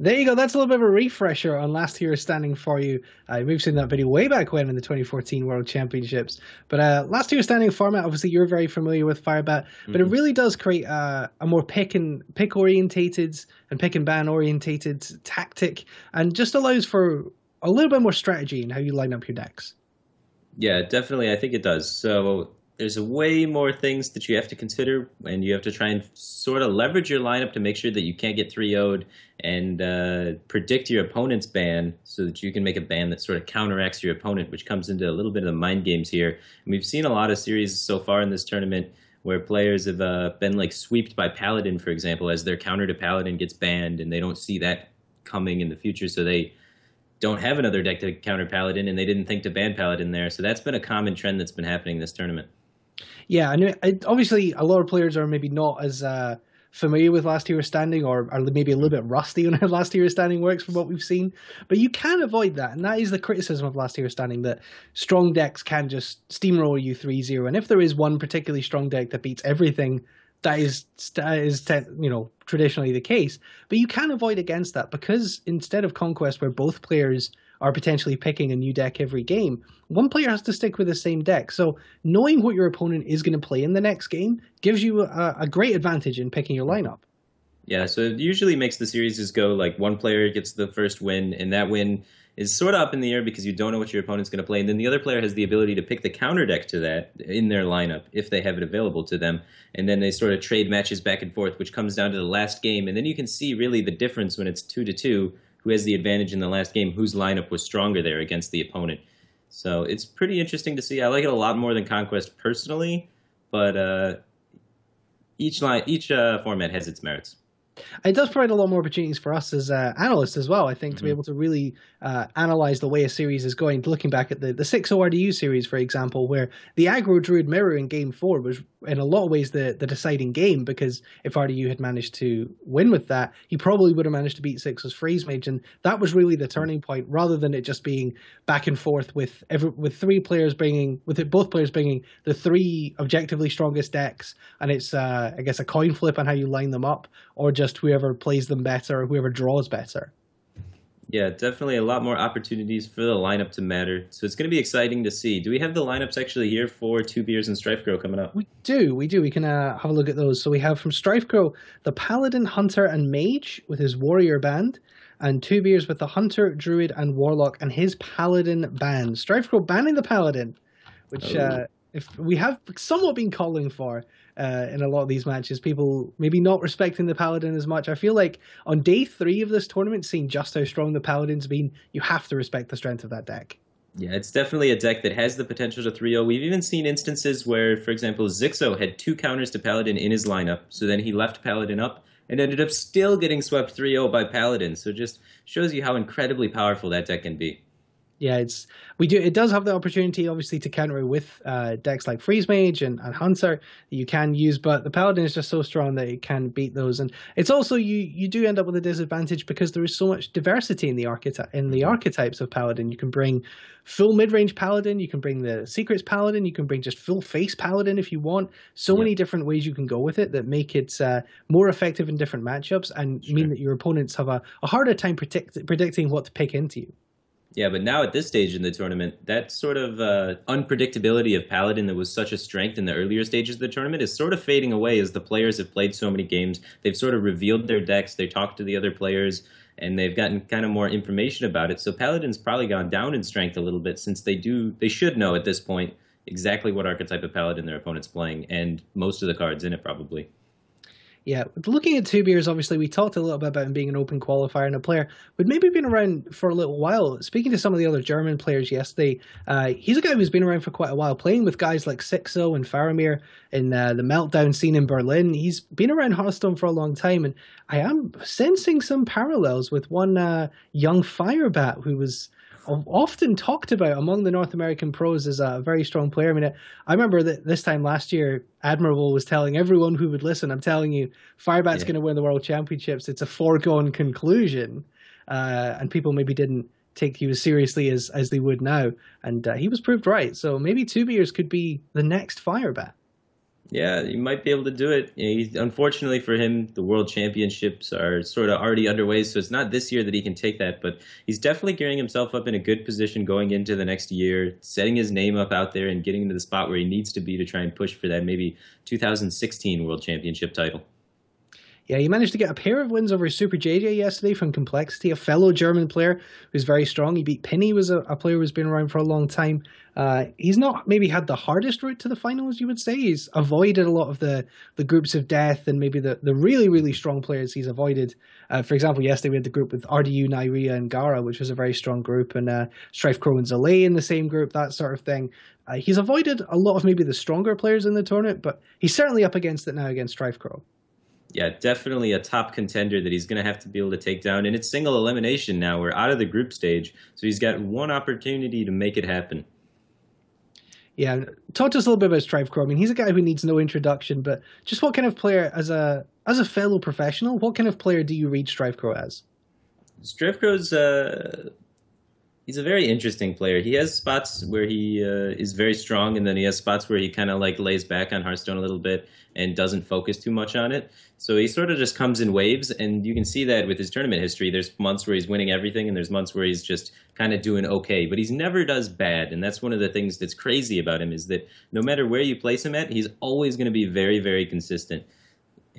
There you go. That's a little bit of a refresher on last hero standing for you. Uh, we've seen that video way back when in the 2014 World Championships. But uh, last hero standing format, obviously, you're very familiar with Firebat, but mm-hmm. it really does create a, a more pick and pick orientated and pick and ban orientated tactic, and just allows for a little bit more strategy in how you line up your decks. Yeah, definitely. I think it does. So there's a way more things that you have to consider, and you have to try and sort of leverage your lineup to make sure that you can't get 3 0'd and uh, predict your opponent's ban so that you can make a ban that sort of counteracts your opponent, which comes into a little bit of the mind games here. And we've seen a lot of series so far in this tournament where players have uh, been like swept by Paladin, for example, as their counter to Paladin gets banned, and they don't see that coming in the future, so they don't have another deck to counter Paladin, and they didn't think to ban Paladin there. So that's been a common trend that's been happening this tournament. Yeah, and it, obviously a lot of players are maybe not as uh, familiar with last hero standing, or are maybe a little bit rusty on how last hero standing works from what we've seen. But you can avoid that, and that is the criticism of last hero standing that strong decks can just steamroll you 3-0. And if there is one particularly strong deck that beats everything, that is that is you know traditionally the case. But you can avoid against that because instead of conquest, where both players are potentially picking a new deck every game, one player has to stick with the same deck. So knowing what your opponent is going to play in the next game gives you a, a great advantage in picking your lineup. Yeah, so it usually makes the series just go like one player gets the first win, and that win is sort of up in the air because you don't know what your opponent's going to play, and then the other player has the ability to pick the counter deck to that in their lineup if they have it available to them, and then they sort of trade matches back and forth, which comes down to the last game, and then you can see really the difference when it's two to two who has the advantage in the last game, whose lineup was stronger there against the opponent. So it's pretty interesting to see. I like it a lot more than Conquest personally, but uh, each line, each uh, format has its merits. It does provide a lot more opportunities for us as uh, analysts as well. I think mm-hmm. to be mm-hmm. able to really uh, analyze the way a series is going. Looking back at the the Sixo RDU series, for example, where the aggro druid mirror in game four was in a lot of ways the the deciding game because if RDU had managed to win with that, he probably would have managed to beat Sixo's freeze mage, and that was really the turning point. Rather than it just being back and forth with every with three players bringing with it, both players bringing the three objectively strongest decks, and it's uh, I guess a coin flip on how you line them up, or just whoever plays them better or whoever draws better. Yeah, definitely a lot more opportunities for the lineup to matter. So it's going to be exciting to see. Do we have the lineups actually here for TwoBiers and StrifeCro coming up? We do. We do. We can uh, have a look at those. So we have from StrifeCro the Paladin, Hunter, and Mage with his Warrior Band, and TwoBiers with the Hunter, Druid, and Warlock and his Paladin band. StrifeCro banning the Paladin, which oh. uh, if we have somewhat been calling for uh, in a lot of these matches. People maybe not respecting the Paladin as much. I feel like on day three of this tournament, seeing just how strong the Paladin's been, you have to respect the strength of that deck. Yeah, it's definitely a deck that has the potential to 3 0. We've even seen instances where, for example, Sixo had two counters to Paladin in his lineup, so then he left Paladin up and ended up still getting swept 3 0 by Paladin. So just shows you how incredibly powerful that deck can be yeah, it's we do. It does have the opportunity, obviously, to counter with uh, decks like Freeze Mage and, and Hunter that you can use, but the Paladin is just so strong that it can beat those. And it's also you you do end up with a disadvantage because there is so much diversity in the archetype in the mm-hmm. archetypes of Paladin. You can bring full mid range Paladin, you can bring the Secrets Paladin, you can bring just full face Paladin if you want. So yeah. many different ways you can go with it that make it uh, more effective in different matchups and sure. mean that your opponents have a, a harder time predict, predicting what to pick into you. Yeah, but now at this stage in the tournament, that sort of uh, unpredictability of Paladin that was such a strength in the earlier stages of the tournament is sort of fading away as the players have played so many games. They've sort of revealed their decks, they talked to the other players, and they've gotten kind of more information about it. So Paladin's probably gone down in strength a little bit since they do they should know at this point exactly what archetype of Paladin their opponent's playing and most of the cards in it probably. Yeah, looking at TwoBiers, obviously we talked a little bit about him being an open qualifier and a player who'd maybe been around for a little while. Speaking to some of the other German players yesterday, uh, he's a guy who's been around for quite a while, playing with guys like Sixo and Faramir in uh, the Meltdown scene in Berlin. He's been around Hearthstone for a long time, and I am sensing some parallels with one uh, young Firebat who was often talked about among the North American pros as a very strong player. I mean, I remember that this time last year, Admirable was telling everyone who would listen, "I'm telling you, Firebat's yeah. going to win the World Championships. It's a foregone conclusion," uh, and people maybe didn't take you as seriously as as they would now, and uh, he was proved right. So maybe TwoBiers could be the next Firebat. Yeah, he might be able to do it. He, unfortunately for him, the World Championships are sort of already underway, so it's not this year that he can take that. But he's definitely gearing himself up in a good position going into the next year, setting his name up out there, and getting into the spot where he needs to be to try and push for that maybe 2016 World Championship title. Yeah, he managed to get a pair of wins over SuperJJ yesterday from Complexity, a fellow German player who's very strong. He beat Penny, was a, a player who's been around for a long time. Uh, he's not maybe had the hardest route to the finals, you would say. He's avoided a lot of the, the groups of death and maybe the, the really, really strong players he's avoided. Uh, for example, yesterday we had the group with RDU, Nyrea, and Gara, which was a very strong group, and uh, StrifeCro and Zalae in the same group, that sort of thing. Uh, he's avoided a lot of maybe the stronger players in the tournament, but he's certainly up against it now against StrifeCro yeah, definitely a top contender that he's going to have to be able to take down. And it's single elimination now. We're out of the group stage, so he's got one opportunity to make it happen. Yeah, talk to us a little bit about StrifeCro. I mean, he's a guy who needs no introduction, but just what kind of player, as a as a fellow professional, what kind of player do you read StrifeCro as? StrifeCro's uh, he's a very interesting player. He has spots where he uh, is very strong, and then he has spots where he kind of like lays back on Hearthstone a little bit and doesn't focus too much on it. So he sort of just comes in waves, and you can see that with his tournament history. There's months where he's winning everything, and there's months where he's just kind of doing okay. But he's never does bad, and that's one of the things that's crazy about him is that no matter where you place him at, he's always going to be very, very consistent,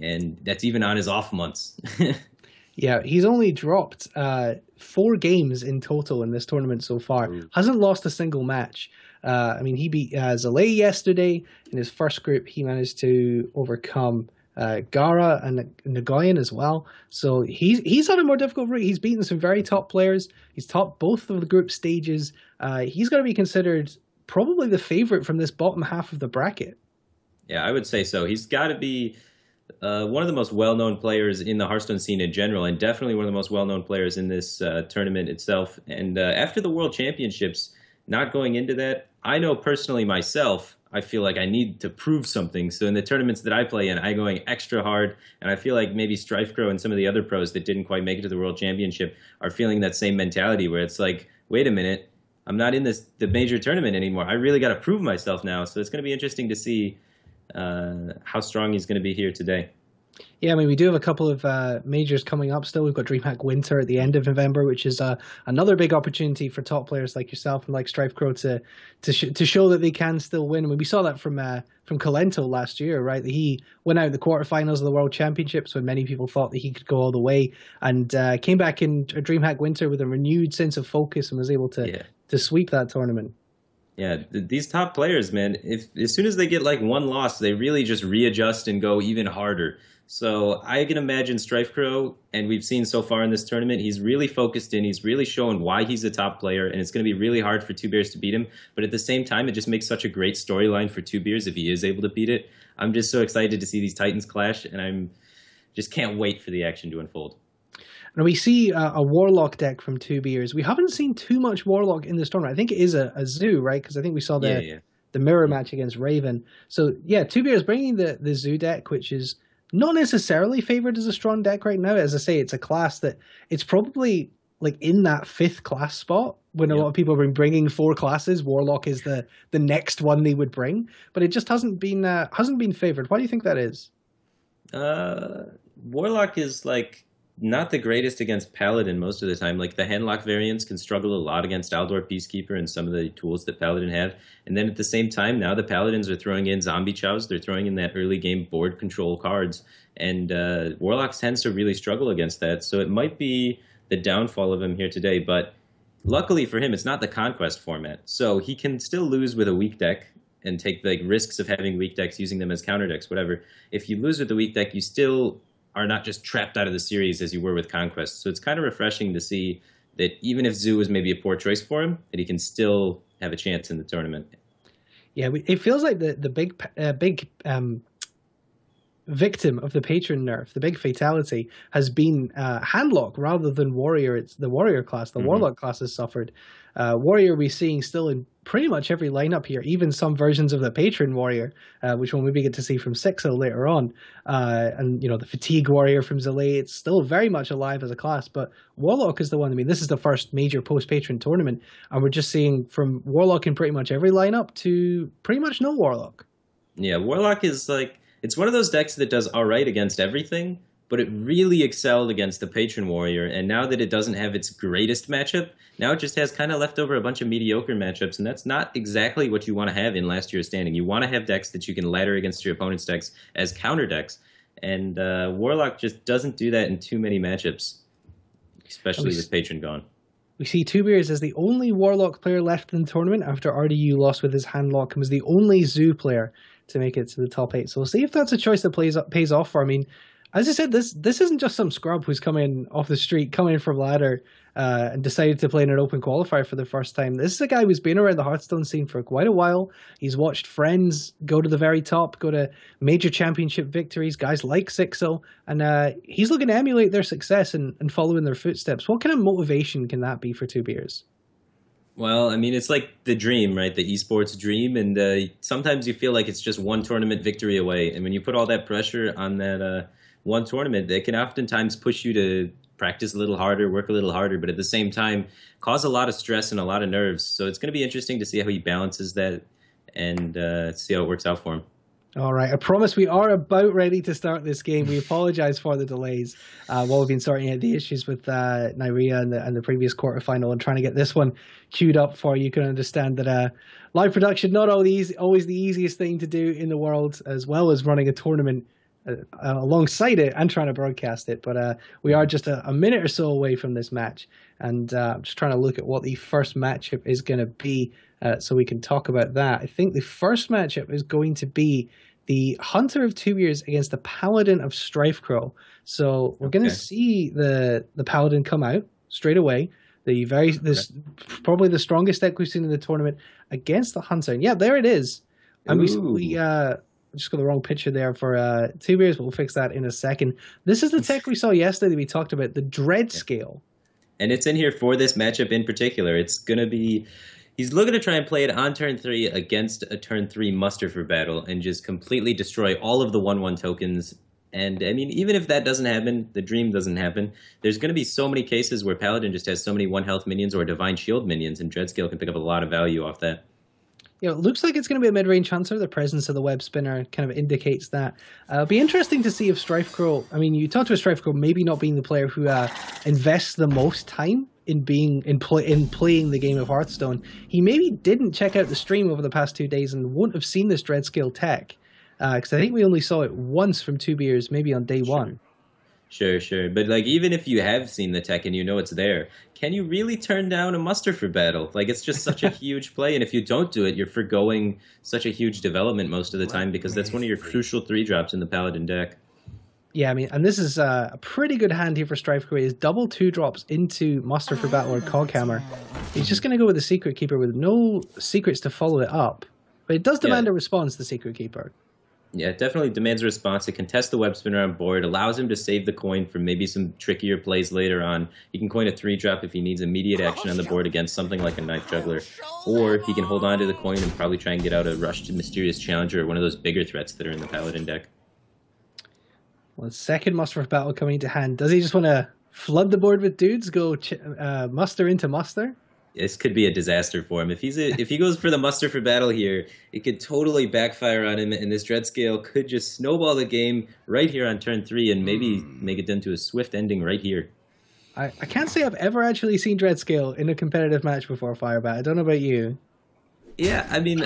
and that's even on his off months. Yeah, he's only dropped uh, four games in total in this tournament so far. Hasn't lost a single match. Uh, I mean, he beat uh, yesterday in his first group. He managed to overcome uh, Gara and Nagoyan as well. So he's he's had a more difficult route. He's beaten some very top players. He's topped both of the group stages. Uh, he's going to be considered probably the favorite from this bottom half of the bracket. Yeah, I would say so. He's got to be uh, one of the most well-known players in the Hearthstone scene in general, and definitely one of the most well-known players in this uh, tournament itself. And uh, after the World Championships, not going into that, I know personally myself, I feel like I need to prove something. So in the tournaments that I play in, I'm going extra hard, and I feel like maybe StrifeCro and some of the other pros that didn't quite make it to the World Championship are feeling that same mentality where it's like, wait a minute, I'm not in this the major tournament anymore. I really got to prove myself now. So it's going to be interesting to see uh, how strong he's going to be here today. Yeah, I mean, we do have a couple of uh, majors coming up still. We've got DreamHack Winter at the end of November, which is uh, another big opportunity for top players like yourself and like StrifeCro to to, sh- to show that they can still win. I mean, we saw that from uh, from Kolento last year, right? He went out in the quarterfinals of the World Championships when many people thought that he could go all the way, and uh, came back in DreamHack Winter with a renewed sense of focus and was able to yeah. to sweep that tournament. Yeah, th- these top players, man, if as soon as they get like one loss, they really just readjust and go even harder. So I can imagine StrifeCro, and we've seen so far in this tournament, he's really focused in. He's really showing why he's a top player, and it's going to be really hard for TwoBiers to beat him. But at the same time, it just makes such a great storyline for TwoBiers if he is able to beat it. I'm just so excited to see these Titans clash, and I'm just can't wait for the action to unfold. And we see a, a, Warlock deck from TwoBiers. We haven't seen too much Warlock in this tournament. I think it is a, a Zoo, right? Because I think we saw the yeah, yeah. the mirror match against Raven. So yeah, TwoBiers bringing the the Zoo deck, which is not necessarily favored as a strong deck right now. As I say, it's a class that it's probably like in that fifth class spot when a lot of people have been bringing four classes. Warlock is the the next one they would bring, but it just hasn't been uh, hasn't been favored. Why do you think that is? Uh, Warlock is like not the greatest against Paladin most of the time. Like the handlock variants can struggle a lot against Aldor Peacekeeper and some of the tools that Paladin have. And then at the same time, now the Paladins are throwing in zombie chows. They're throwing in that early game board control cards. And uh, Warlocks tends to really struggle against that. So it might be the downfall of him here today. But luckily for him, it's not the Conquest format. So he can still lose with a weak deck and take like risks of having weak decks, using them as counter decks, whatever. If you lose with the weak deck, you still are not just trapped out of the series as you were with Conquest. So it's kind of refreshing to see that even if Zoo was maybe a poor choice for him, that he can still have a chance in the tournament. Yeah, it feels like the the big uh, big um, victim of the patron nerf, the big fatality, has been uh, handlock rather than warrior. It's the warrior class. The mm-hmm. warlock class has suffered. Uh, warrior we're seeing still in pretty much every lineup here, even some versions of the patron warrior, uh, which we'll maybe get to see from Sixo later on. Uh, and you know the fatigue warrior from Zalae, it's still very much alive as a class. But warlock is the one. I mean, this is the first major post patron tournament, and we're just seeing from warlock in pretty much every lineup to pretty much no warlock. Yeah, Warlock is like it's one of those decks that does all right against everything, but it really excelled against the Patron Warrior. And now that it doesn't have its greatest matchup, now it just has kind of left over a bunch of mediocre matchups, and that's not exactly what you want to have in last hero standing. You want to have decks that you can ladder against your opponent's decks as counter decks, and uh, Warlock just doesn't do that in too many matchups, especially with Patron gone. We see TwoBiers as the only Warlock player left in the tournament after RDU lost with his handlock and was the only Zoo player to make it to the top eight. So we'll see if that's a choice that plays pays off for. I mean, as I said, this this isn't just some scrub who's coming off the street, coming from ladder, uh, and decided to play in an open qualifier for the first time. This is a guy who's been around the Hearthstone scene for quite a while. He's watched friends go to the very top, go to major championship victories, guys like Sixo, and uh, he's looking to emulate their success and, and follow in their footsteps. What kind of motivation can that be for TwoBiers? Well, I mean, it's like the dream, right? The esports dream, and uh, sometimes you feel like it's just one tournament victory away. And when you put all that pressure on that uh, one tournament, they can oftentimes push you to practice a little harder, work a little harder, but at the same time, cause a lot of stress and a lot of nerves. So it's going to be interesting to see how he balances that and uh, see how it works out for him. All right. I promise we are about ready to start this game. We apologize for the delays uh, while we've been sorting out the issues with uh, Nyria and the, and the previous quarterfinal and trying to get this one queued up for you. You can understand that uh, live production not always always the easiest thing to do in the world, as well as running a tournament uh, alongside it and trying to broadcast it. But uh, we are just a, a, minute or so away from this match, and uh, I'm just trying to look at what the first matchup is going to be, uh, so we can talk about that. I think the first matchup is going to be the Hunter of TwoBiers against the Paladin of StrifeCro. So we're okay. going to see the the Paladin come out straight away. The very this okay. probably the strongest deck we've seen in the tournament against the Hunter. And yeah, there it is. And we we uh just got the wrong picture there for uh, TwoBiers, but we'll fix that in a second. This is the tech we saw yesterday. We talked about the dread scale, and it's in here for this matchup in particular. It's gonna be. He's looking to try and play it on turn three against a turn three muster for battle and just completely destroy all of the one one tokens. And I mean, even if that doesn't happen, the dream doesn't happen. There's going to be so many cases where Paladin just has so many one health minions or divine shield minions, and Dreadscale can pick up a lot of value off that you know, it looks like it's going to be a mid-range hunter. The presence of the web spinner kind of indicates that. Uh, it'll be interesting to see if StrifeCro. I mean, you talked to a StrifeCro maybe not being the player who uh, invests the most time in being in play in playing the game of Hearthstone. He maybe didn't check out the stream over the past two days and wouldn't have seen this Dreadscale tech because uh, I think we only saw it once from TwoBiers, maybe on day sure. one. Sure, sure. But like even if you have seen the tech and you know it's there, can you really turn down a muster for battle? Like it's just such a huge play and if you don't do it, you're foregoing such a huge development most of the time because that's one of your crucial three drops in the paladin deck. Yeah, I mean, and this is uh, a pretty good hand here for Strife Is double two drops into Muster for Battle or ah, Coghammer. He's just going to go with the Secret Keeper with no secrets to follow it up. But it does demand yeah. a response, the Secret Keeper. Yeah, it definitely demands a response. It can test the web spinner on board, allows him to save the coin for maybe some trickier plays later on. He can coin a three drop if he needs immediate action on the board against something like a Knife Juggler. Or he can hold on to the coin and probably try and get out a rushed Mysterious Challenger or one of those bigger threats that are in the Paladin deck. Well, second Muster of Battle coming to hand. Does he just want to flood the board with dudes, go ch- uh, muster into muster? this could be a disaster for him. If he's a, if he goes for the muster for battle here, it could totally backfire on him, and this dread scale could just snowball the game right here on turn three, and maybe mm. make it into a swift ending right here. I, I can't say I've ever actually seen dread scale in a competitive match before Firebat. I don't know about you. Yeah, I mean,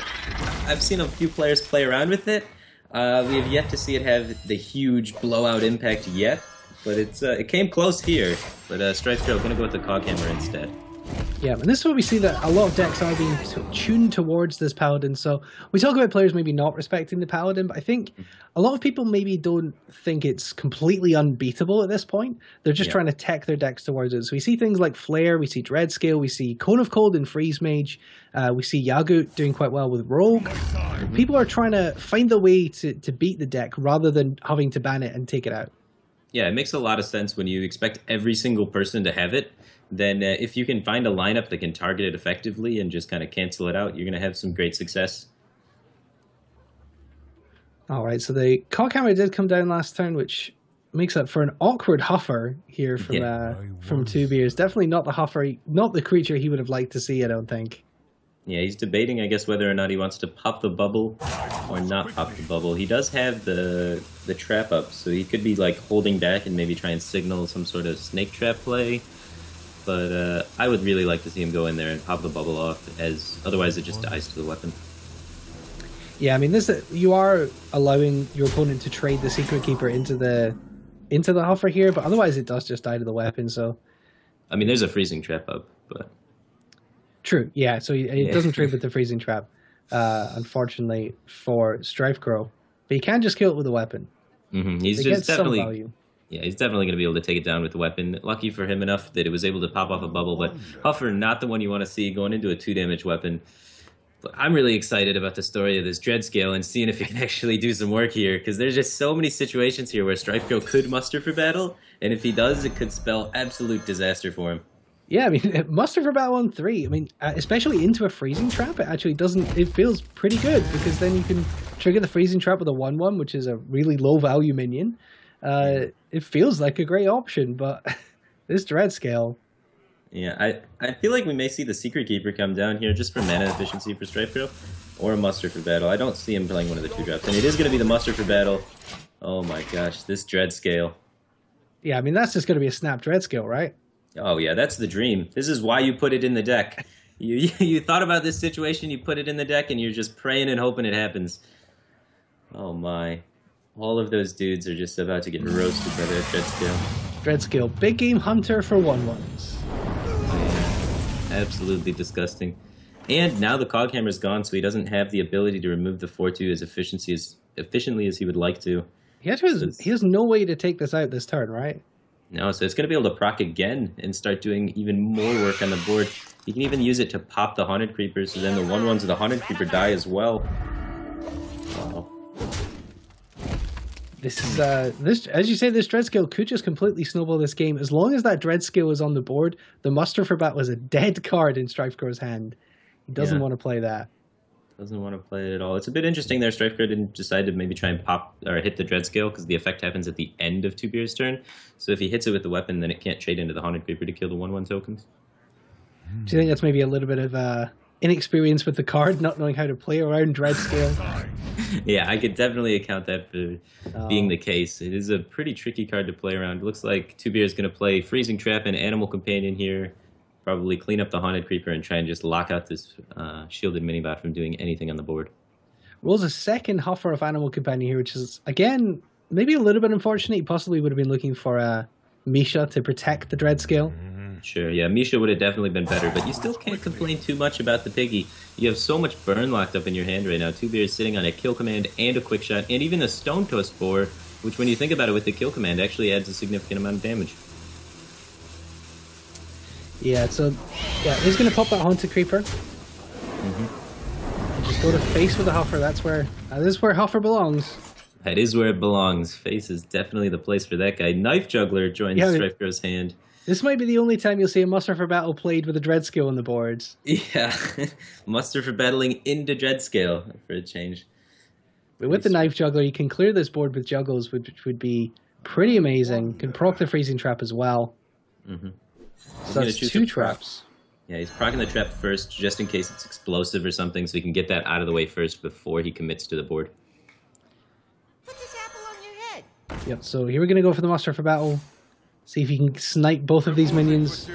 I've seen a few players play around with it. Uh, we have yet to see it have the huge blowout impact yet, but it's uh, it came close here. But uh, StrifeCro going to go with the Coghammer instead. Yeah, and this is where we see that a lot of decks are being tuned towards this paladin. So we talk about players maybe not respecting the paladin, but I think a lot of people maybe don't think it's completely unbeatable at this point. They're just yeah. trying to tech their decks towards it. So we see things like Flare, we see Dreadscale, we see Cone of Cold and Freeze Mage, uh, we see Yagoo doing quite well with Rogue. People are trying to find the way to, to beat the deck rather than having to ban it and take it out. Yeah, it makes a lot of sense when you expect every single person to have it then uh, if you can find a lineup that can target it effectively and just kind of cancel it out, you're going to have some great success. All right, so the Coghammer did come down last turn, which makes up for an awkward huffer here from yeah. uh, from TwoBiers. Definitely not the huffer, not the creature he would have liked to see. I don't think. Yeah, he's debating, I guess, whether or not he wants to pop the bubble or not pop the bubble. He does have the the trap up, so he could be like holding back and maybe try and signal some sort of snake trap play. But uh, I would really like to see him go in there and pop the bubble off, as otherwise it just dies to the weapon. Yeah, I mean, this you are allowing your opponent to trade the secret keeper into the into the huffer here, but otherwise it does just die to the weapon. So, I mean, there's a freezing trap up, but true, yeah. So it yeah. doesn't trade with the freezing trap, uh, unfortunately for StrifeCro, but you can just kill it with a weapon. Mm-hmm. He's just definitely yeah, he's definitely going to be able to take it down with the weapon. Lucky for him enough that it was able to pop off a bubble, but Huffer not the one you want to see going into a two damage weapon. But I'm really excited about the story of this Dread Scale and seeing if he can actually do some work here because there's just so many situations here where StrifeCro could muster for battle, and if he does, it could spell absolute disaster for him. Yeah, I mean, muster for battle on three. I mean, uh, especially into a freezing trap, it actually doesn't. It feels pretty good because then you can trigger the freezing trap with a one-one, which is a really low value minion. Uh, it feels like a great option, but this dread scale. Yeah, I, I feel like we may see the Secret Keeper come down here just for mana efficiency for StrifeCro, or a Muster for Battle. I don't see him playing one of the two drops, and it is going to be the Muster for Battle. Oh my gosh, this Dread Scale. Yeah, I mean, that's just going to be a Snap Dread Scale, right? Oh yeah, that's the dream. This is why you put it in the deck. You, you, you thought about this situation, you put it in the deck, and you're just praying and hoping it happens. Oh my all of those dudes are just about to get roasted by their Dreadscale. Dreadscale, big game hunter for one ones. Yeah, absolutely disgusting. And now the cog hammer's gone, so he doesn't have the ability to remove the 4-2 as efficiency as efficiently as he would like to. He has, so he has no way to take this out this turn, right? No, so it's going to be able to proc again and start doing even more work on the board. You can even use it to pop the Haunted Creepers, so then the 1-1s of the Haunted Creeper die as well. This is uh this as you say, this dread scale could just completely snowball this game. As long as that dread scale was on the board, the muster for bat was a dead card in StrifeCro's hand. He doesn't yeah. want to play that. Doesn't want to play it at all. It's a bit interesting there. StrifeCro didn't decide to maybe try and pop or hit the dread scale because the effect happens at the end of TwoBiers turn. So if he hits it with the weapon, then it can't trade into the haunted creeper to kill the one one tokens. Do you think that's maybe a little bit of uh inexperience with the card, not knowing how to play around dread scale. yeah, I could definitely account that for oh. being the case. It is a pretty tricky card to play around. It looks like Two Beer is going to play Freezing Trap and Animal Companion here. Probably clean up the Haunted Creeper and try and just lock out this uh, shielded minibot from doing anything on the board. Rolls a second Huffer of Animal Companion here, which is, again, maybe a little bit unfortunate. He possibly would have been looking for a Misha to protect the Dread Scale. Mm-hmm. Sure, yeah, Misha would have definitely been better, but you still can't complain too much about the piggy. You have so much burn locked up in your hand right now. TwoBiers sitting on a kill command and a quick shot, and even a Stonetusk Boar, which, when you think about it, with the kill command, actually adds a significant amount of damage. Yeah, so yeah, he's gonna pop that haunted creeper. Mm-hmm. Just go to face with the Huffer. That's where uh, this is where Huffer belongs. That is where it belongs. Face is definitely the place for that guy. Knife Juggler joins yeah, StrifeCro's hand. This might be the only time you'll see a muster for battle played with a dread scale on the boards. Yeah, muster for battling into dread scale for a change. But with the knife juggler, you can clear this board with juggles, which would be pretty amazing. Can proc the freezing trap as well. Mm-hmm. So that's two traps. Yeah, he's procking the trap first, just in case it's explosive or something, so he can get that out of the way first before he commits to the board. Put this apple on your head. Yep. So here we're gonna go for the muster for battle. See if he can snipe both of these minions.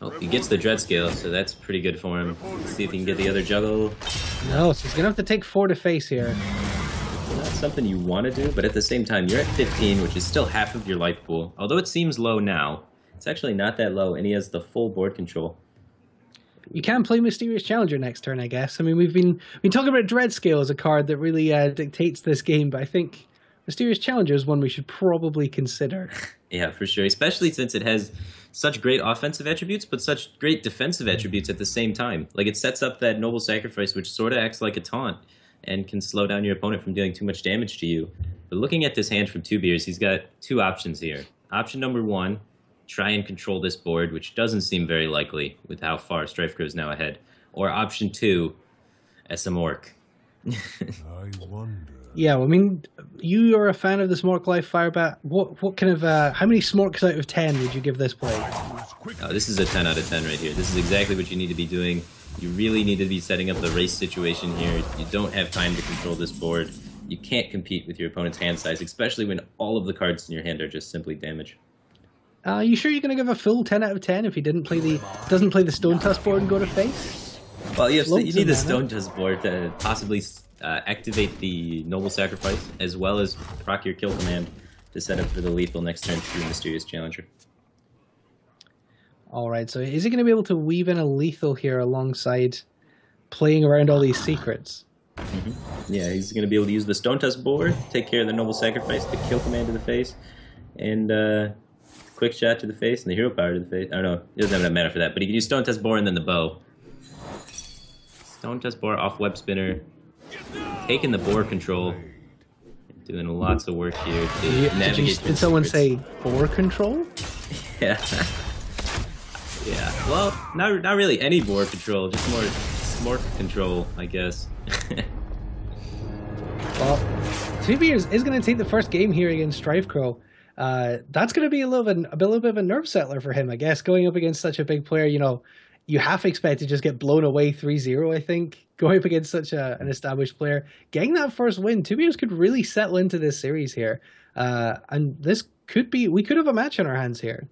Oh, he gets the dread scale, so that's pretty good for him. Let's see if he can get the other juggle. No, so he's gonna have to take four to face here. Not something you want to do, but at the same time, you're at 15, which is still half of your life pool. Although it seems low now, it's actually not that low, and he has the full board control. You can play Mysterious Challenger next turn, I guess. I mean, we've been we've talking about Dread Scale as a card that really uh, dictates this game, but I think Mysterious Challenger is one we should probably consider. Yeah, for sure. Especially since it has such great offensive attributes, but such great defensive attributes at the same time. Like it sets up that noble sacrifice, which sort of acts like a taunt and can slow down your opponent from dealing too much damage to you. But looking at this hand from TwoBiers, he's got two options here. Option number one, try and control this board, which doesn't seem very likely with how far Strife is now ahead. Or option two, SMOrc. I wonder. Yeah, I mean, you are a fan of the SMOrc Life Firebat. What what kind of uh, how many SMOrcs out of ten would you give this play? Oh, this is a ten out of ten right here. This is exactly what you need to be doing. You really need to be setting up the race situation here. You don't have time to control this board. You can't compete with your opponent's hand size, especially when all of the cards in your hand are just simply damage. Uh, are you sure you're going to give a full 10 out of 10 if he didn't play the doesn't play the Stonetusk Boar and go to face? Well, you, have, you need the. Stonetusk Boar to possibly uh, activate the Noble Sacrifice, as well as proc your kill command to set up for the lethal next turn through the Mysterious Challenger. All right, so is he going to be able to weave in a lethal here alongside playing around all these secrets? Yeah, he's going to be able to use the Stonetusk Boar, take care of the Noble Sacrifice, the kill command to the face, and uh, quick shot to the face, and the hero power to the face. I don't know, he doesn't have enough mana for that, but he can use Stonetusk Boar and then the bow. Stonetusk Boar off Web Spinner, taking the board control, doing lots of work here to Did, you- did, you, did someone say board control? Yeah. yeah. Well, not not really any board control, just more SMOrc control, I guess. Well, TwoBiers is going to take the first game here against StrifeCro. Uh, that's going to be a little bit, a little bit of a nerve settler for him, I guess. Going up against such a big player, you know, you half expect to just get blown away 3-0, I think. Going up against such a, an established player, getting that first win, TwoBiers could really settle into this series here. Uh, and this could be, we could have a match on our hands here.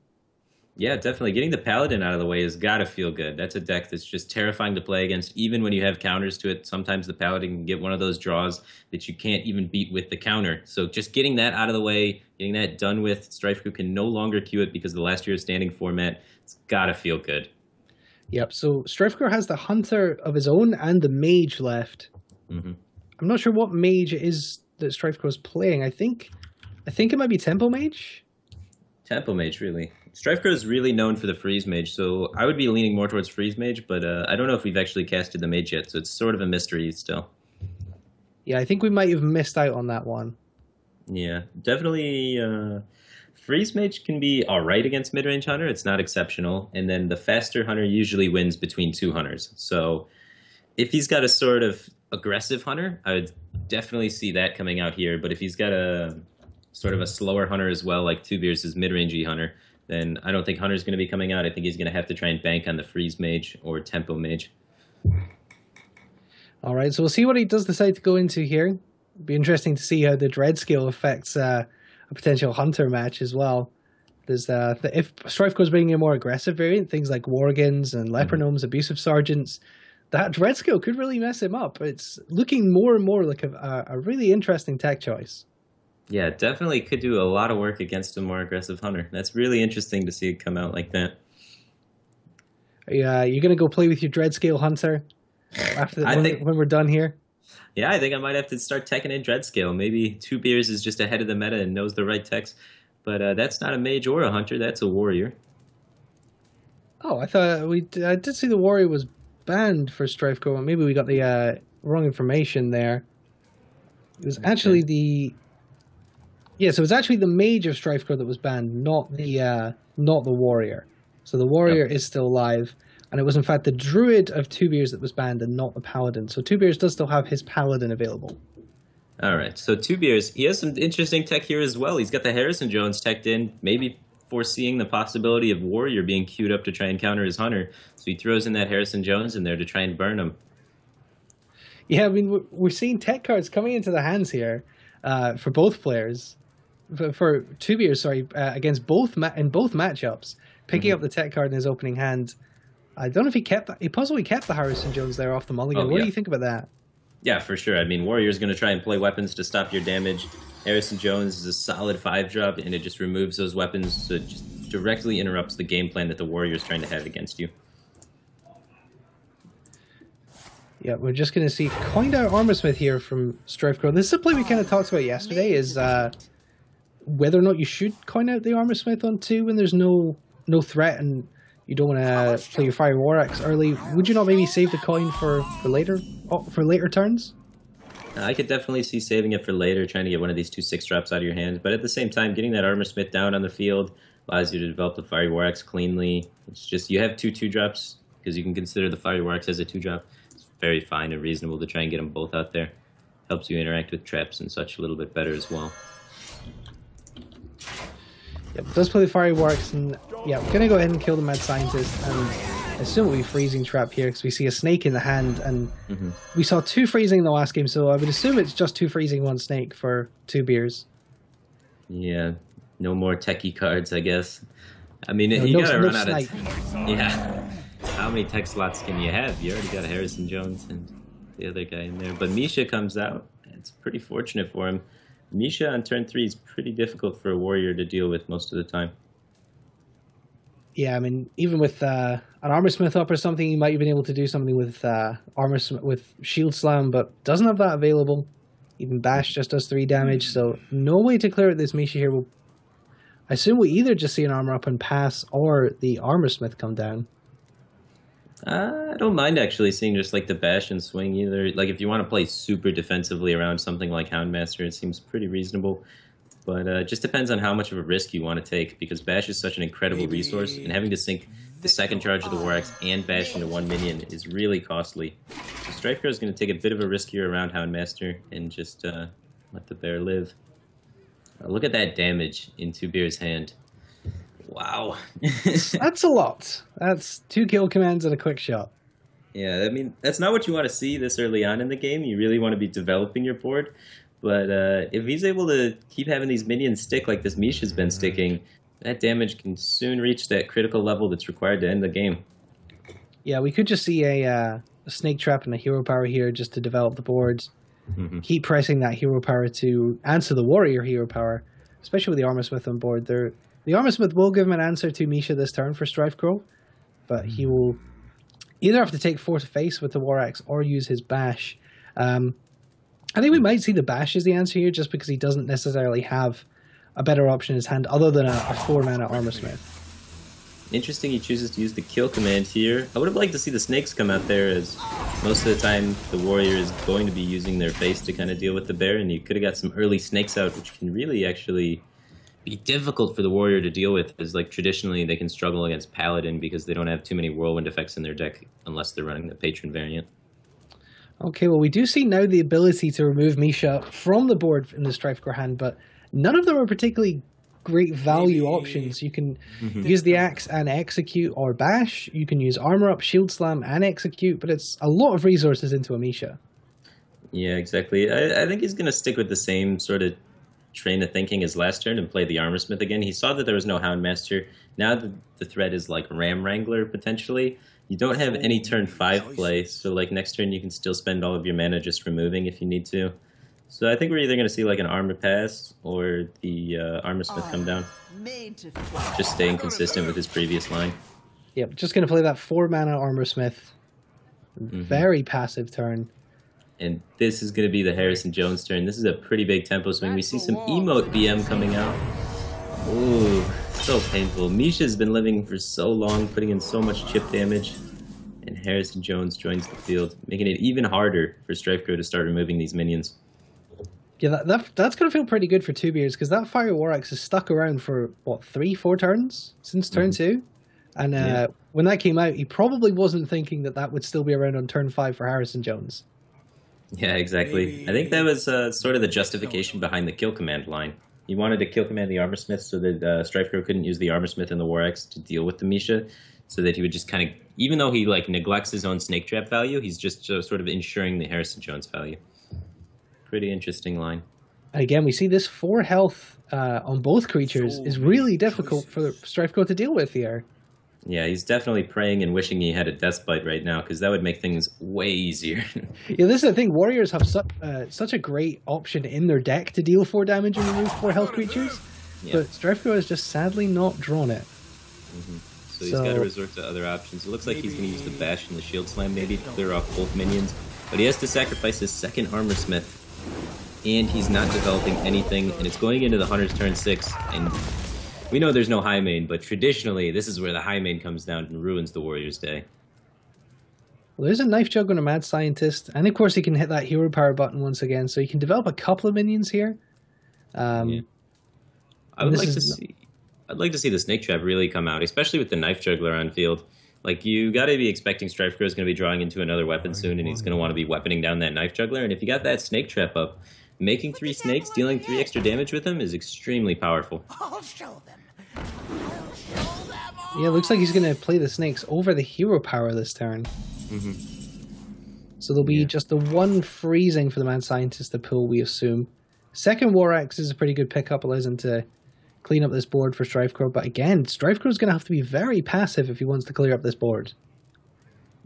yeah, definitely. Getting the Paladin out of the way has got to feel good. That's a deck that's just terrifying to play against, even when you have counters to it. Sometimes the Paladin can get one of those draws that you can't even beat with the counter. So just getting that out of the way, getting that done with, StrifeCro can no longer queue it because the last hero standing format. It's got to feel good. Yep, so StrifeCro has the Hunter of his own and the Mage left. hmm I'm not sure what mage it is that StrifeCro is playing. I think, I think it might be Tempo Mage. Tempo Mage, really. Strife is really known for the Freeze Mage, so I would be leaning more towards Freeze Mage, but uh, I don't know if we've actually casted the Mage yet, so it's sort of a mystery still. Yeah, I think we might have missed out on that one. Yeah, definitely. Uh, Freeze Mage can be alright against mid range Hunter, it's not exceptional, and then the faster Hunter usually wins between two Hunters. So if he's got a sort of aggressive Hunter, I would definitely see that coming out here, but if he's got a sort of a slower Hunter as well, like TwoBiers' mid rangey Hunter, then I don't think Hunter's going to be coming out. I think he's going to have to try and bank on the Freeze Mage or Tempo Mage. All right, so we'll see what he does decide to go into here. Be interesting to see how the Dreadscale affects uh, a potential Hunter match as well. There's uh, th- if StrifeCro's bringing a more aggressive variant, things like Worgens and Leper Gnomes, Abusive Sergeants, that Dreadscale could really mess him up. It's looking more and more like a, a, really interesting tech choice. Yeah, definitely could do a lot of work against a more aggressive Hunter. That's really interesting to see it come out like that. Yeah, you're gonna go play with your Dread scale Hunter after I when, think- when we're done here. Yeah, I think I might have to start teching in Dread Scale. Maybe TwoBiers is just ahead of the meta and knows the right techs. But uh, that's not a mage or a hunter, that's a warrior. Oh, I thought we. I did see the warrior was banned for StrifeCro. Maybe we got the uh, wrong information there. It was actually the. Yeah, so it was actually the mage of StrifeCro that was banned, not the uh, not the warrior. So the warrior is still alive, and it was in fact the druid of TwoBiers that was banned, and not the paladin. So TwoBiers does still have his paladin available. All right, so TwoBiers, he has some interesting tech here as well. He's got the Harrison Jones teched in, maybe foreseeing the possibility of Warrior being queued up to try and counter his Hunter. So he throws in that Harrison Jones in there to try and burn him. Yeah, I mean we're, seeing tech cards coming into the hands here uh, for both players. For, for TwoBiers, sorry, uh, against both ma- in both matchups, picking up the tech card in his opening hand. I don't know if he kept that. He possibly kept the Harrison Jones there off the mulligan. Oh, what yeah. do you think about that? Yeah, for sure. I mean, Warrior's going to try and play weapons to stop your damage. Harrison Jones is a solid five drop, and it just removes those weapons, so it just directly interrupts the game plan that the Warrior's trying to have against you. Yeah, we're just going to see coined out Armorsmith here from StrifeCro. This is a play we kind of talked about yesterday. Is uh, whether or not you should coin out the Armorsmith on two when there's no no threat and you don't want to play your Fiery War Axe early. Would you not maybe save the coin for for later oh, for later turns? Uh, I could definitely see saving it for later, trying to get one of these two six drops out of your hand. But at the same time, getting that Armor Smith down on the field allows you to develop the Fiery War Axe cleanly. It's just you have two two drops because you can consider the Fiery War Axe as a two drop. It's very fine and reasonable to try and get them both out there. Helps you interact with traps and such a little bit better as well. Yep, does play the Fiery War and yeah, we're gonna go ahead and kill the Mad Scientist and I assume it will be freezing trap here because we see a snake in the hand, and Mhm. we saw two freezing in the last game, so I would assume it's just two freezing, one snake for TwoBiers. Yeah, no more techie cards, I guess. I mean, No, you no- gotta no run out snipe. of. Yeah. How many tech slots can you have? You already got Harrison Jones and the other guy in there. But Misha comes out. It's pretty fortunate for him. Misha on turn three is pretty difficult for a warrior to deal with most of the time. Yeah, I mean, even with uh, an armor smith up or something, you might have been able to do something with uh, armor sm- with shield slam, but doesn't have that available. Even bash just does three damage, so no way to clear out this Misha here. Will I assume we either just see an armor up and pass, or the armor smith come down. I don't mind actually seeing just like the bash and swing either. Like if you want to play super defensively around something like Houndmaster, it seems pretty reasonable. But uh, it just depends on how much of a risk you want to take because bash is such an incredible resource, and having to sink the second charge of the War Axe and bash into one minion is really costly. So Strife is going to take a bit of a risk here around Houndmaster and just uh, let the bear live. Uh, look at that damage into Beer's hand. Wow. That's a lot. That's two kill commands and a quick shot. Yeah, I mean that's not what you want to see this early on in the game. You really want to be developing your board. But uh, if he's able to keep having these minions stick like this Misha's been sticking, that damage can soon reach that critical level that's required to end the game. Yeah, we could just see a, uh, a snake trap and a hero power here just to develop the boards. Mhm. Keep pressing that hero power to answer the warrior hero power, especially with the armor smith on board. There, the armor smith will give him an answer to Misha this turn for StrifeCro, but he will either have to take four to face with the war axe or use his bash. Um, I think we might see the bash as the answer here, just because he doesn't necessarily have a better option in his hand other than a, a four mana armor smith. Interesting he chooses to use the kill command here. I would have liked to see the snakes come out there as most of the time the warrior is going to be using their face to kind of deal with the bear and you could have got some early snakes out which can really actually be difficult for the warrior to deal with is like traditionally they can struggle against paladin because they don't have too many whirlwind effects in their deck unless they're running the patron variant. Okay, well, we do see now the ability to remove Misha from the board in the StrifeCro hand, but none of them are particularly great value options. You can use the axe and execute or bash. You can use armor up, shield slam, and execute, but it's a lot of resources into a Misha. Yeah, exactly. I, I think he's going to stick with the same sort of train of thinking his last turn and play the Armor Smith again. He saw that there was no Houndmaster. Now the, the threat is like Ram Wrangler potentially. You don't have any turn 5 play, so like next turn you can still spend all of your mana just removing if you need to. So I think we're either going to see like an Armor Pass or the uh, Armor Smith come down. Made to fly. Just staying consistent with his previous line. Yep, just going to play that four mana armor smith. Very passive turn. And this is going to be the Harrison Jones turn. This is a pretty big tempo swing. We see some emote BM coming out. Ooh, so painful. Misha's been living for so long, putting in so much chip damage. And Harrison Jones joins the field, making it even harder for StrifeCro to start removing these minions. Yeah, that, that that's going to feel pretty good for TwoBiers because that Fiery War Axe has stuck around for, what, three, four turns since turn two? And uh, Yeah. when that came out, he probably wasn't thinking that that would still be around on turn five for Harrison Jones. Yeah, exactly. I think that was uh, sort of the justification behind the kill command line. He wanted to kill command the armor smith so that uh, StrifeCro couldn't use the armor smith and the war axe to deal with the Misha, so that he would just kind of, even though he like neglects his own snake trap value, he's just uh, sort of ensuring the Harrison Jones value. Pretty interesting line. Again, we see this four health uh, on both creatures is really difficult for StrifeCro to deal with here. Yeah, he's definitely praying and wishing he had a death bite right now because that would make things way easier. Yeah, this is the thing. Warriors have such uh, such a great option in their deck to deal four damage and remove four health creatures, Yeah. but Strife has just sadly not drawn it. So he's got to resort to other options. It looks like he's going to use the bash and the shield slam maybe to clear off both minions, but he has to sacrifice his second armor smith, and he's not developing anything, and it's going into the hunter's turn six. And we know there's no Highmane, but traditionally this is where the Highmane comes down and ruins the warrior's day. Well, there's a knife jug on a mad scientist, and of course he can hit that hero power button once again, so he can develop a couple of minions here. Um, Yeah. I would this like to see. I'd like to see the snake trap really come out, especially with the knife juggler on field. Like you got to be expecting StrifeCro is going to be drawing into another weapon soon, and he's going to want to be weaponing down that knife juggler. And if you got that snake trap up, making three snakes, dealing three extra damage with them is extremely powerful. I'll show them. I'll Yeah, looks like he's going to play the snakes over the hero power this turn. hmm So there'll be Yeah. just the one freezing for the man scientist to pull, we assume. Second War Axe is a pretty good pickup, allows him to clean up this board for StrifeCro. But again, StrifeCro's going to have to be very passive if he wants to clear up this board.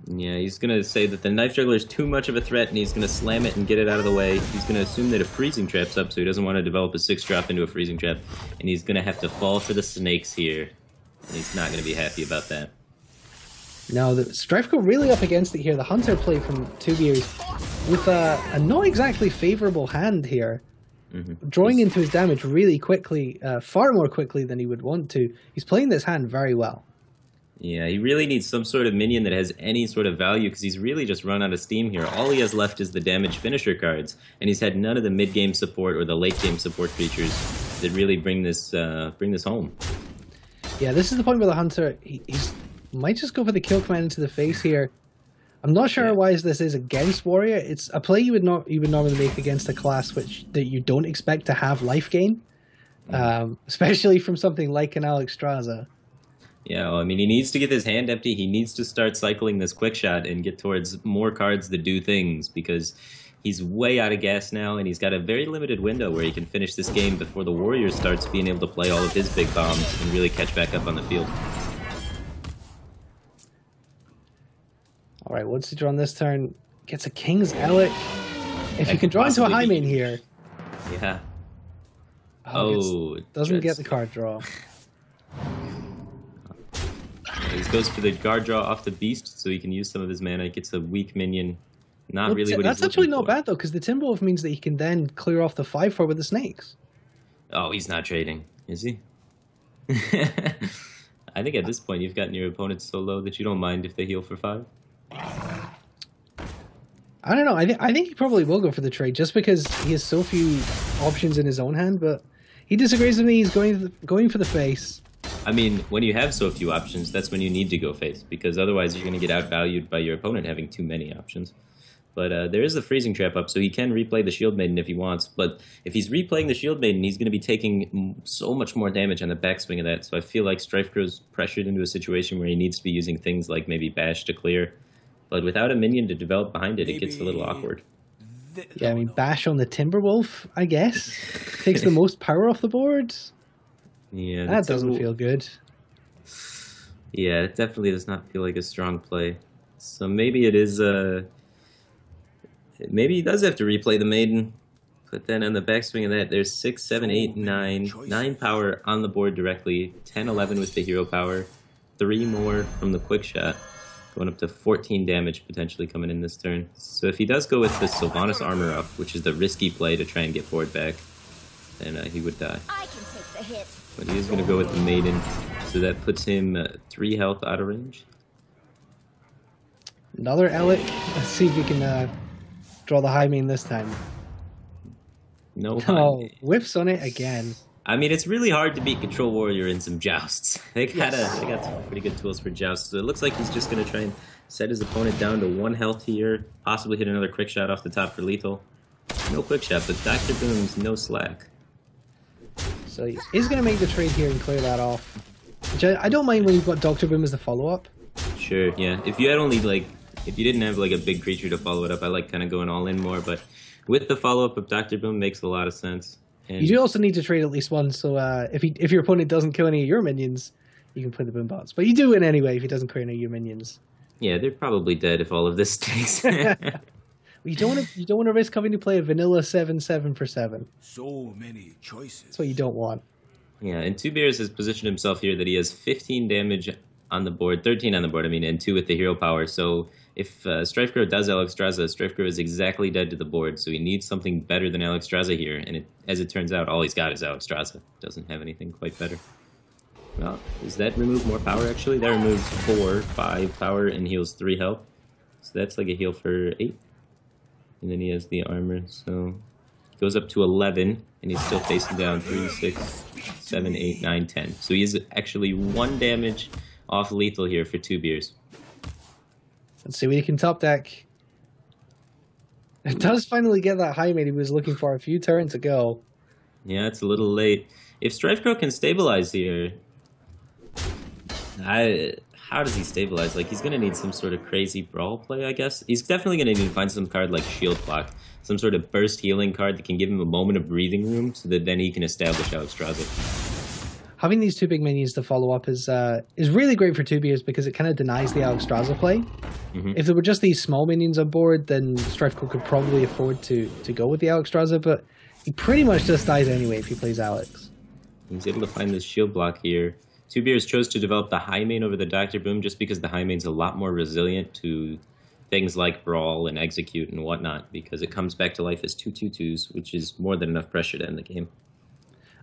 Yeah, he's gonna say that the knife juggler is too much of a threat, and he's gonna slam it and get it out of the way. He's gonna assume that a freezing trap's up, so he doesn't want to develop a six drop into a freezing trap, and he's gonna have to fall for the snakes here, and he's not gonna be happy about that. Now, the StrifeCro really up against it here. The Hunter play from two years with a, a not exactly favourable hand here. hmm Drawing into his damage really quickly, uh, far more quickly than he would want to. He's playing this hand very well. Yeah, he really needs some sort of minion that has any sort of value because he's really just run out of steam here. All he has left is the damage finisher cards, and he's had none of the mid game support or the late game support features that really bring this uh, bring this home. Yeah, this is the point where the hunter he he's, might just go for the kill command into the face here. I'm not sure Yeah. why this is against warrior. It's a play you would not you would normally make against a class which that you don't expect to have life gain, um, especially from something like an Alex Yeah, well, I mean, he needs to get his hand empty. He needs to start cycling this quick shot and get towards more cards that do things because he's way out of gas now, and he's got a very limited window where he can finish this game before the Warriors starts being able to play all of his big bombs and really catch back up on the field. All right, what's he draw on this turn? Gets a King's Elekk. If you can draw into a Highmane here, Yeah. oh, gets- Oh, doesn't get the card draw. He goes for the guard draw off the beast, so he can use some of his mana. Gets a weak minion. Not Well, really t- that's actually not for. bad though, because the Timberwolf means that he can then clear off the five four with the snakes. Oh, he's not trading, is he? I think at this point you've gotten your opponent so low that you don't mind if they heal for five. I don't know. I think I think he probably will go for the trade just because he has so few options in his own hand. But he disagrees with me. He's going going for the face. I mean, when you have so few options, that's when you need to go face because otherwise you're going to get outvalued by your opponent having too many options. But uh, there is the freezing trap up, so he can replay the Shield Maiden if he wants. But if he's replaying the Shield Maiden, he's going to be taking so much more damage on the backswing of that. So I feel like StrifeCro's pressured into a situation where he needs to be using things like maybe Bash to clear. But without a minion to develop behind it, it gets a little awkward. Th- Yeah, I mean bash on the Timberwolf. I guess takes the most power off the board. Yeah, That that's doesn't little- feel good. Yeah, it definitely does not feel like a strong play. So maybe it is. Uh, maybe he does have to replay the maiden. But then on the backswing of that, there's six, seven, eight, nine, nine power on the board directly. 10, 11 with the hero power. Three more from the quick shot, going up to 14 damage potentially coming in this turn. So if he does go with the Sylvanas armor up, which is the risky play to try and get board back, then uh, he would die. I can take the hit. But he is going to go with the maiden, so that puts him uh, three health out of range. Another Elekk. Let's see if we can uh, draw the Highmane this time. No, Oh, whiffs on it again. I mean it's really hard to beat Control Warrior in some jousts. They got a, they got some pretty good tools for jousts. So it looks like he's just going to try and set his opponent down to one health here, possibly hit another quick shot off the top for lethal. No quick shot, but Doctor Boom's no slack. So he's going to make the trade here and clear that off. Which I, I don't mind when you've got Doctor Boom as the follow up. Sure, yeah. If you had only like, if you didn't have like a big creature to follow it up, I like kind of going all in more. But with the follow up of Doctor Boom, makes a lot of sense. And You do also need to trade at least one, so uh, if he, if your opponent doesn't kill any of your minions, you can play the boom bots. But you do win anyway if he doesn't clear any of your minions. yeah, they're probably dead if all of this stinks. You don't want to you don't want to risk having to play a vanilla seven seven for seven. So many choices. That's what you don't want. Yeah, and TwoBiers has positioned himself here that he has 15 damage on the board, 13 on the board, I mean, and 2 with the hero power. So if uh, StrifeCro does Alex Straza, StrifeCro is exactly dead to the board, so he needs something better than Alexstrasza here. And it, as it turns out, all he's got is Alexstrasza. Doesn't have anything quite better. Well, does that remove more power, actually? That removes 4, 5 power, and heals 3 health. So that's like a heal for 8. And then he has the armor, so goes up to 11, and he's still facing down 3, 6, 7, 8, 9, 10. So he's actually 1 damage off lethal here for TwoBiers. Let's see what he can top deck. It does finally get that Highmane he was looking for a few turns ago. Yeah, it's a little late. If StrifeCro can stabilize here, I how does he stabilize? Like he's gonna need some sort of crazy brawl play, I guess. He's definitely gonna need to find some card like Shield Block, some sort of burst healing card that can give him a moment of breathing room, so that then he can establish Alexstrasza. Having these two big minions to follow up is uh, is really great for TwoBiers because it kind of denies the Alexstrasza play. Mhm. If there were just these small minions on board, then StrifeCro could probably afford to to go with the Alexstrasza, but he pretty much just dies anyway if he plays Alex. He's able to find this shield block here. TwoBiers chose to develop the Highmane over the Doctor Boom just because the Highmane's a lot more resilient to things like brawl and execute and whatnot because it comes back to life as two two twos, which is more than enough pressure to end the game.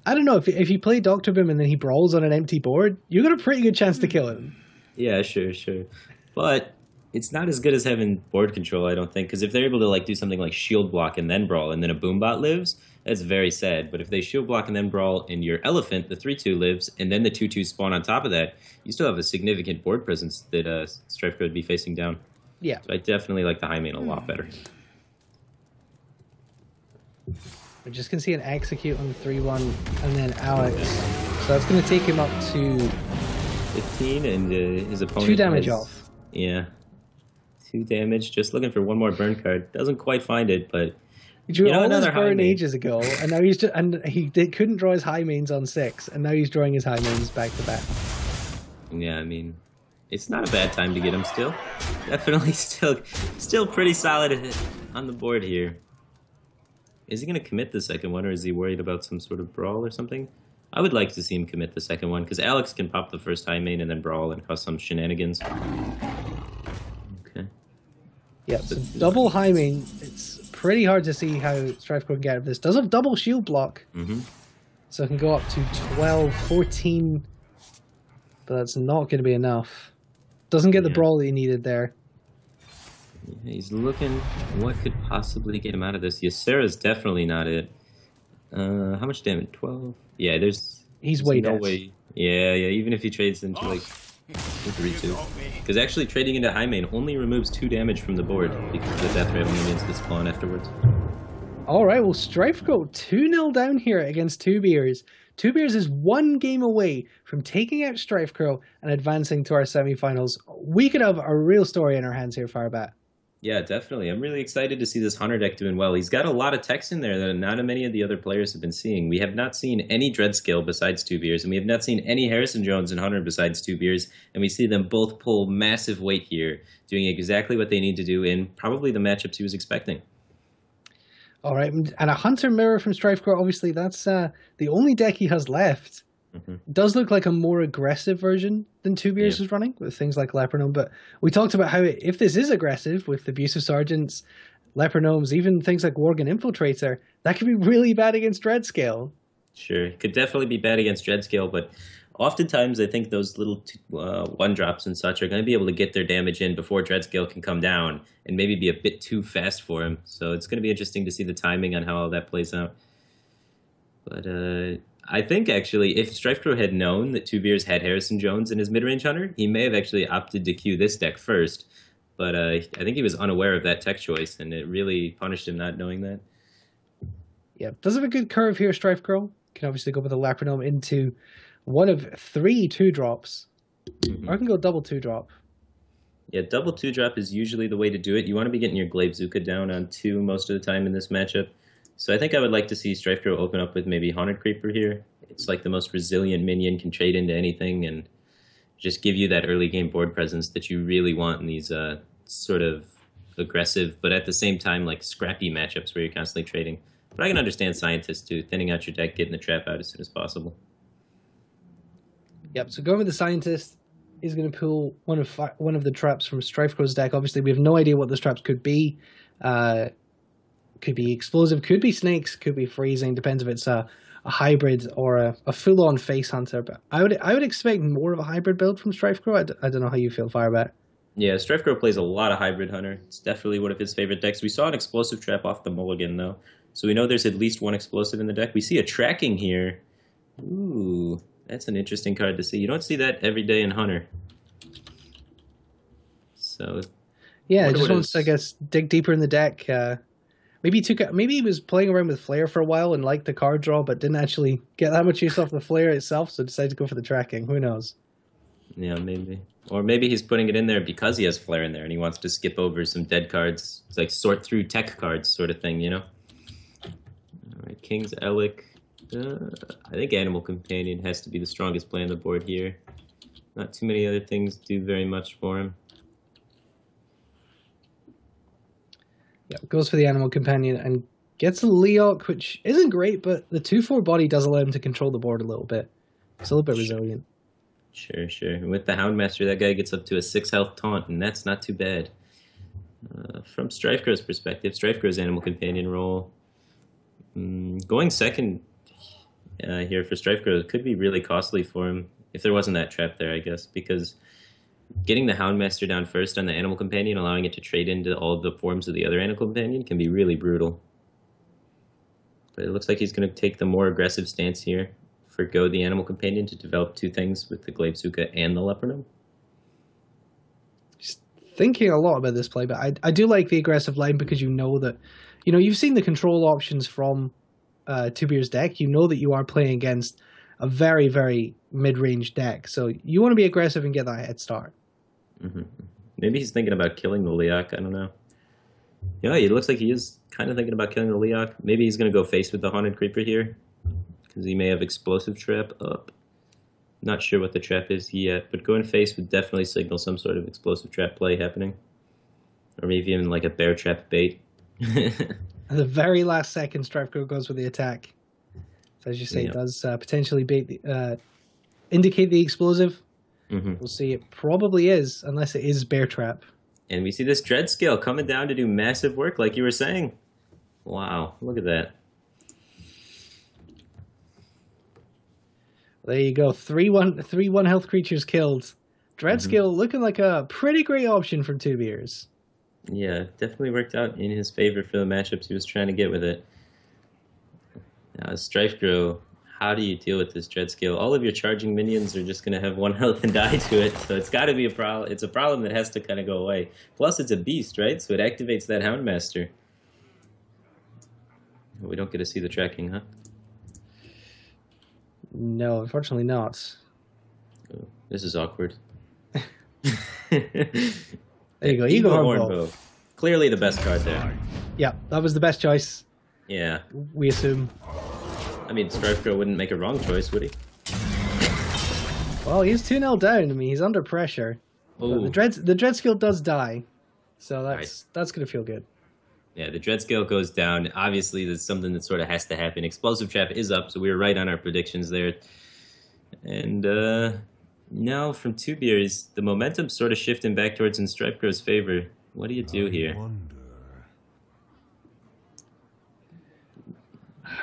I don't know if if you play Doctor Boom and then he brawls on an empty board, you got a pretty good chance to kill him. Yeah, sure, sure, but it's not as good as having board control. I don't think because if they're able to like do something like shield block and then brawl and then a boombot lives, that's very sad. But if they shield block and then brawl and your elephant, the three two lives, and then the two two spawn on top of that, you still have a significant board presence that uh, Strife would be facing down. Yeah. So I definitely like the Highmane a lot better. We're just gonna see an execute on the three one and then Alex. So that's gonna take him up to 15 and uh, his opponent two damage has- off. Yeah. Two damage. Just looking for one more burn card. Doesn't quite find it, but He drew You know, all his high burn ages ago, and now he's just and he did, couldn't draw his Highmanes on six, and now he's drawing his Highmanes back to back. yeah, I mean, it's not a bad time to get him still. Definitely still still pretty solid on the board here. Is he going to commit the second one, or is he worried about some sort of brawl or something? I would like to see him commit the second one, because Alex can pop the first Highmane and then brawl and cause some shenanigans. Okay. Yeah, so double Highmane. It's pretty hard to see how StrifeCro can get out of this. Does have double shield block, hmm so it can go up to 12, 14, but that's not going to be enough. Doesn't get the Yeah. brawl that he needed there. He's looking. What could possibly get him out of this? Ysera's definitely not it. Uh, how much damage? Twelve. Yeah, there's. He's there's way no dead. way. Yeah, yeah. Even if he trades into like three two, because actually trading into Highmane only removes two damage from the board because the death rattle minions that spawn afterwards. All right, well, StrifeCro 2 0 down here against TwoBiers. Two Beers is one game away from taking out StrifeCro and advancing to our semifinals. We could have a real story in our hands here, Firebat. Yeah, definitely. I'm really excited to see this Hunter deck doing well. He's got a lot of text in there that not many of the other players have been seeing. We have not seen any Dreadscale besides TwoBiers, and we have not seen any Harrison Jones and Hunter besides TwoBiers, and we see them both pull massive weight here, doing exactly what they need to do in probably the matchups he was expecting. All right, and a Hunter Mirror from StrifeCro, obviously, that's uh, the only deck he has left. Mhm. Does look like a more aggressive version than TwoBiers Yeah. is running with things like Leper Gnome, but we talked about how if this is aggressive with abusive sergeants, Leper Gnomes, even things like Worgen Infiltrator, that could be really bad against Dreadscale. Sure, it could definitely be bad against Dreadscale, but oftentimes I think those little uh, one drops and such are going to be able to get their damage in before Dreadscale can come down and maybe be a bit too fast for him. So it's going to be interesting to see the timing on how all that plays out. But uh, I think actually, if StrifeCro had known that TwoBiers had Harrison Jones in his mid range hunter, he may have actually opted to queue this deck first. But uh, I think he was unaware of that tech choice, and it really punished him not knowing that. Yeah, does have a good curve here, Strife Girl. Can obviously go with a Leper Gnome into one of three two drops. Or I can go double two drop. Yeah, double two drop is usually the way to do it. You want to be getting your Glaivezooka down on two most of the time in this matchup. So I think I would like to see StrifeCro open up with maybe Haunted Creeper here. It's like the most resilient minion, can trade into anything, and just give you that early game board presence that you really want in these uh, sort of aggressive, but at the same time like scrappy matchups where you're constantly trading. But I can understand scientists too, thinning out your deck, getting the trap out as soon as possible. Yep. So going with the scientist is going to pull one of fi- one of the traps from StrifeCro's deck. Obviously, we have no idea what those traps could be. Uh, could be explosive, could be snakes, could be freezing. Depends if it's a, a hybrid or a, a full on face hunter. But I would I would expect more of a hybrid build from Strife StrifeCro. I, d- I don't know how you feel, Firebat. Yeah, Strife StrifeCro plays a lot of Hybrid Hunter. It's definitely one of his favorite decks. We saw an explosive trap off the mulligan, though. So we know there's at least one explosive in the deck. We see a tracking here. Ooh, that's an interesting card to see. You don't see that every day in Hunter. So, Yeah, just wants to, I guess, dig deeper in the deck. Uh, maybe he took maybe he was playing around with Flare for a while and liked the card draw, but didn't actually get that much use off the Flare itself, so decided to go for the tracking. Who knows? Yeah, maybe. Or maybe he's putting it in there because he has Flare in there and he wants to skip over some dead cards. It's like sort through tech cards sort of thing, you know? Alright, King's Elekk. Uh, I think Animal Companion has to be the strongest play on the board here. Not too many other things do very much for him. Yeah, goes for the animal companion and gets a Leokk, which isn't great, but the 2 4 body does allow him to control the board a little bit. It's a little bit resilient. Sure, sure. With the Houndmaster, that guy gets up to a six health taunt, and that's not too bad. Uh, from StrifeCro's perspective, StrifeCro's animal companion role, mm, going second uh, here for StrifeCro could be really costly for him if there wasn't that trap there, I guess, because getting the Houndmaster down first on the animal companion, allowing it to trade into all the forms of the other animal companion, can be really brutal. But it looks like he's going to take the more aggressive stance here forgo the animal companion to develop two things with the Glaivezooka and the Leper Gnome? Just thinking a lot about this play, but I, I do like the aggressive line because you know that, you know, you've seen the control options from uh, Two deck. You know that you are playing against a very, very mid range deck. So you want to be aggressive and get that head start. Mm-hmm. Maybe he's thinking about killing the Leokk. I don't know. Yeah, it looks like he is kind of thinking about killing the Leokk. Maybe he's going to go face with the Haunted Creeper here because he may have explosive trap up. Not sure what the trap is yet, but going face would definitely signal some sort of explosive trap play happening, or maybe even like a bear trap bait. At the very last second, StrifeCro goes with the attack. So as you say, Yeah. it does uh, potentially bait the, uh, indicate the explosive. Hmm We'll see. It probably is, unless it is bear trap. And we see this Dreadscale coming down to do massive work, like you were saying. Wow, look at that. There you go. Three one three one health creatures killed. Dreadscale looking like a pretty great option from TwoBiers. Yeah, definitely worked out in his favor for the matchups he was trying to get with it. Now, StrifeCro, how do you deal with this Dreadscale? All of your charging minions are just going to have one health and die to it, so it's got to be a problem. It's a problem that has to kind of go away. Plus, it's a beast, right? So it activates that Houndmaster. We don't get to see the tracking, huh? No, unfortunately not. Oh, this is awkward. There you go. Eagle Hornbow. Clearly the best card there. Yeah, that was the best choice. Yeah. We assume. I mean, StrifeCro wouldn't make a wrong choice, would he? Well, he's two 0 down. I mean, he's under pressure. But Oh, the dread the Dreadscale does die, so that's that's gonna feel good. Yeah, the Dreadscale goes down. Obviously, that's something that sort of has to happen. Explosive trap is up, so we were right on our predictions there. And uh now from TwoBiers, the momentum's sort of shifting back towards in StrifeCro's favor. What do you do here?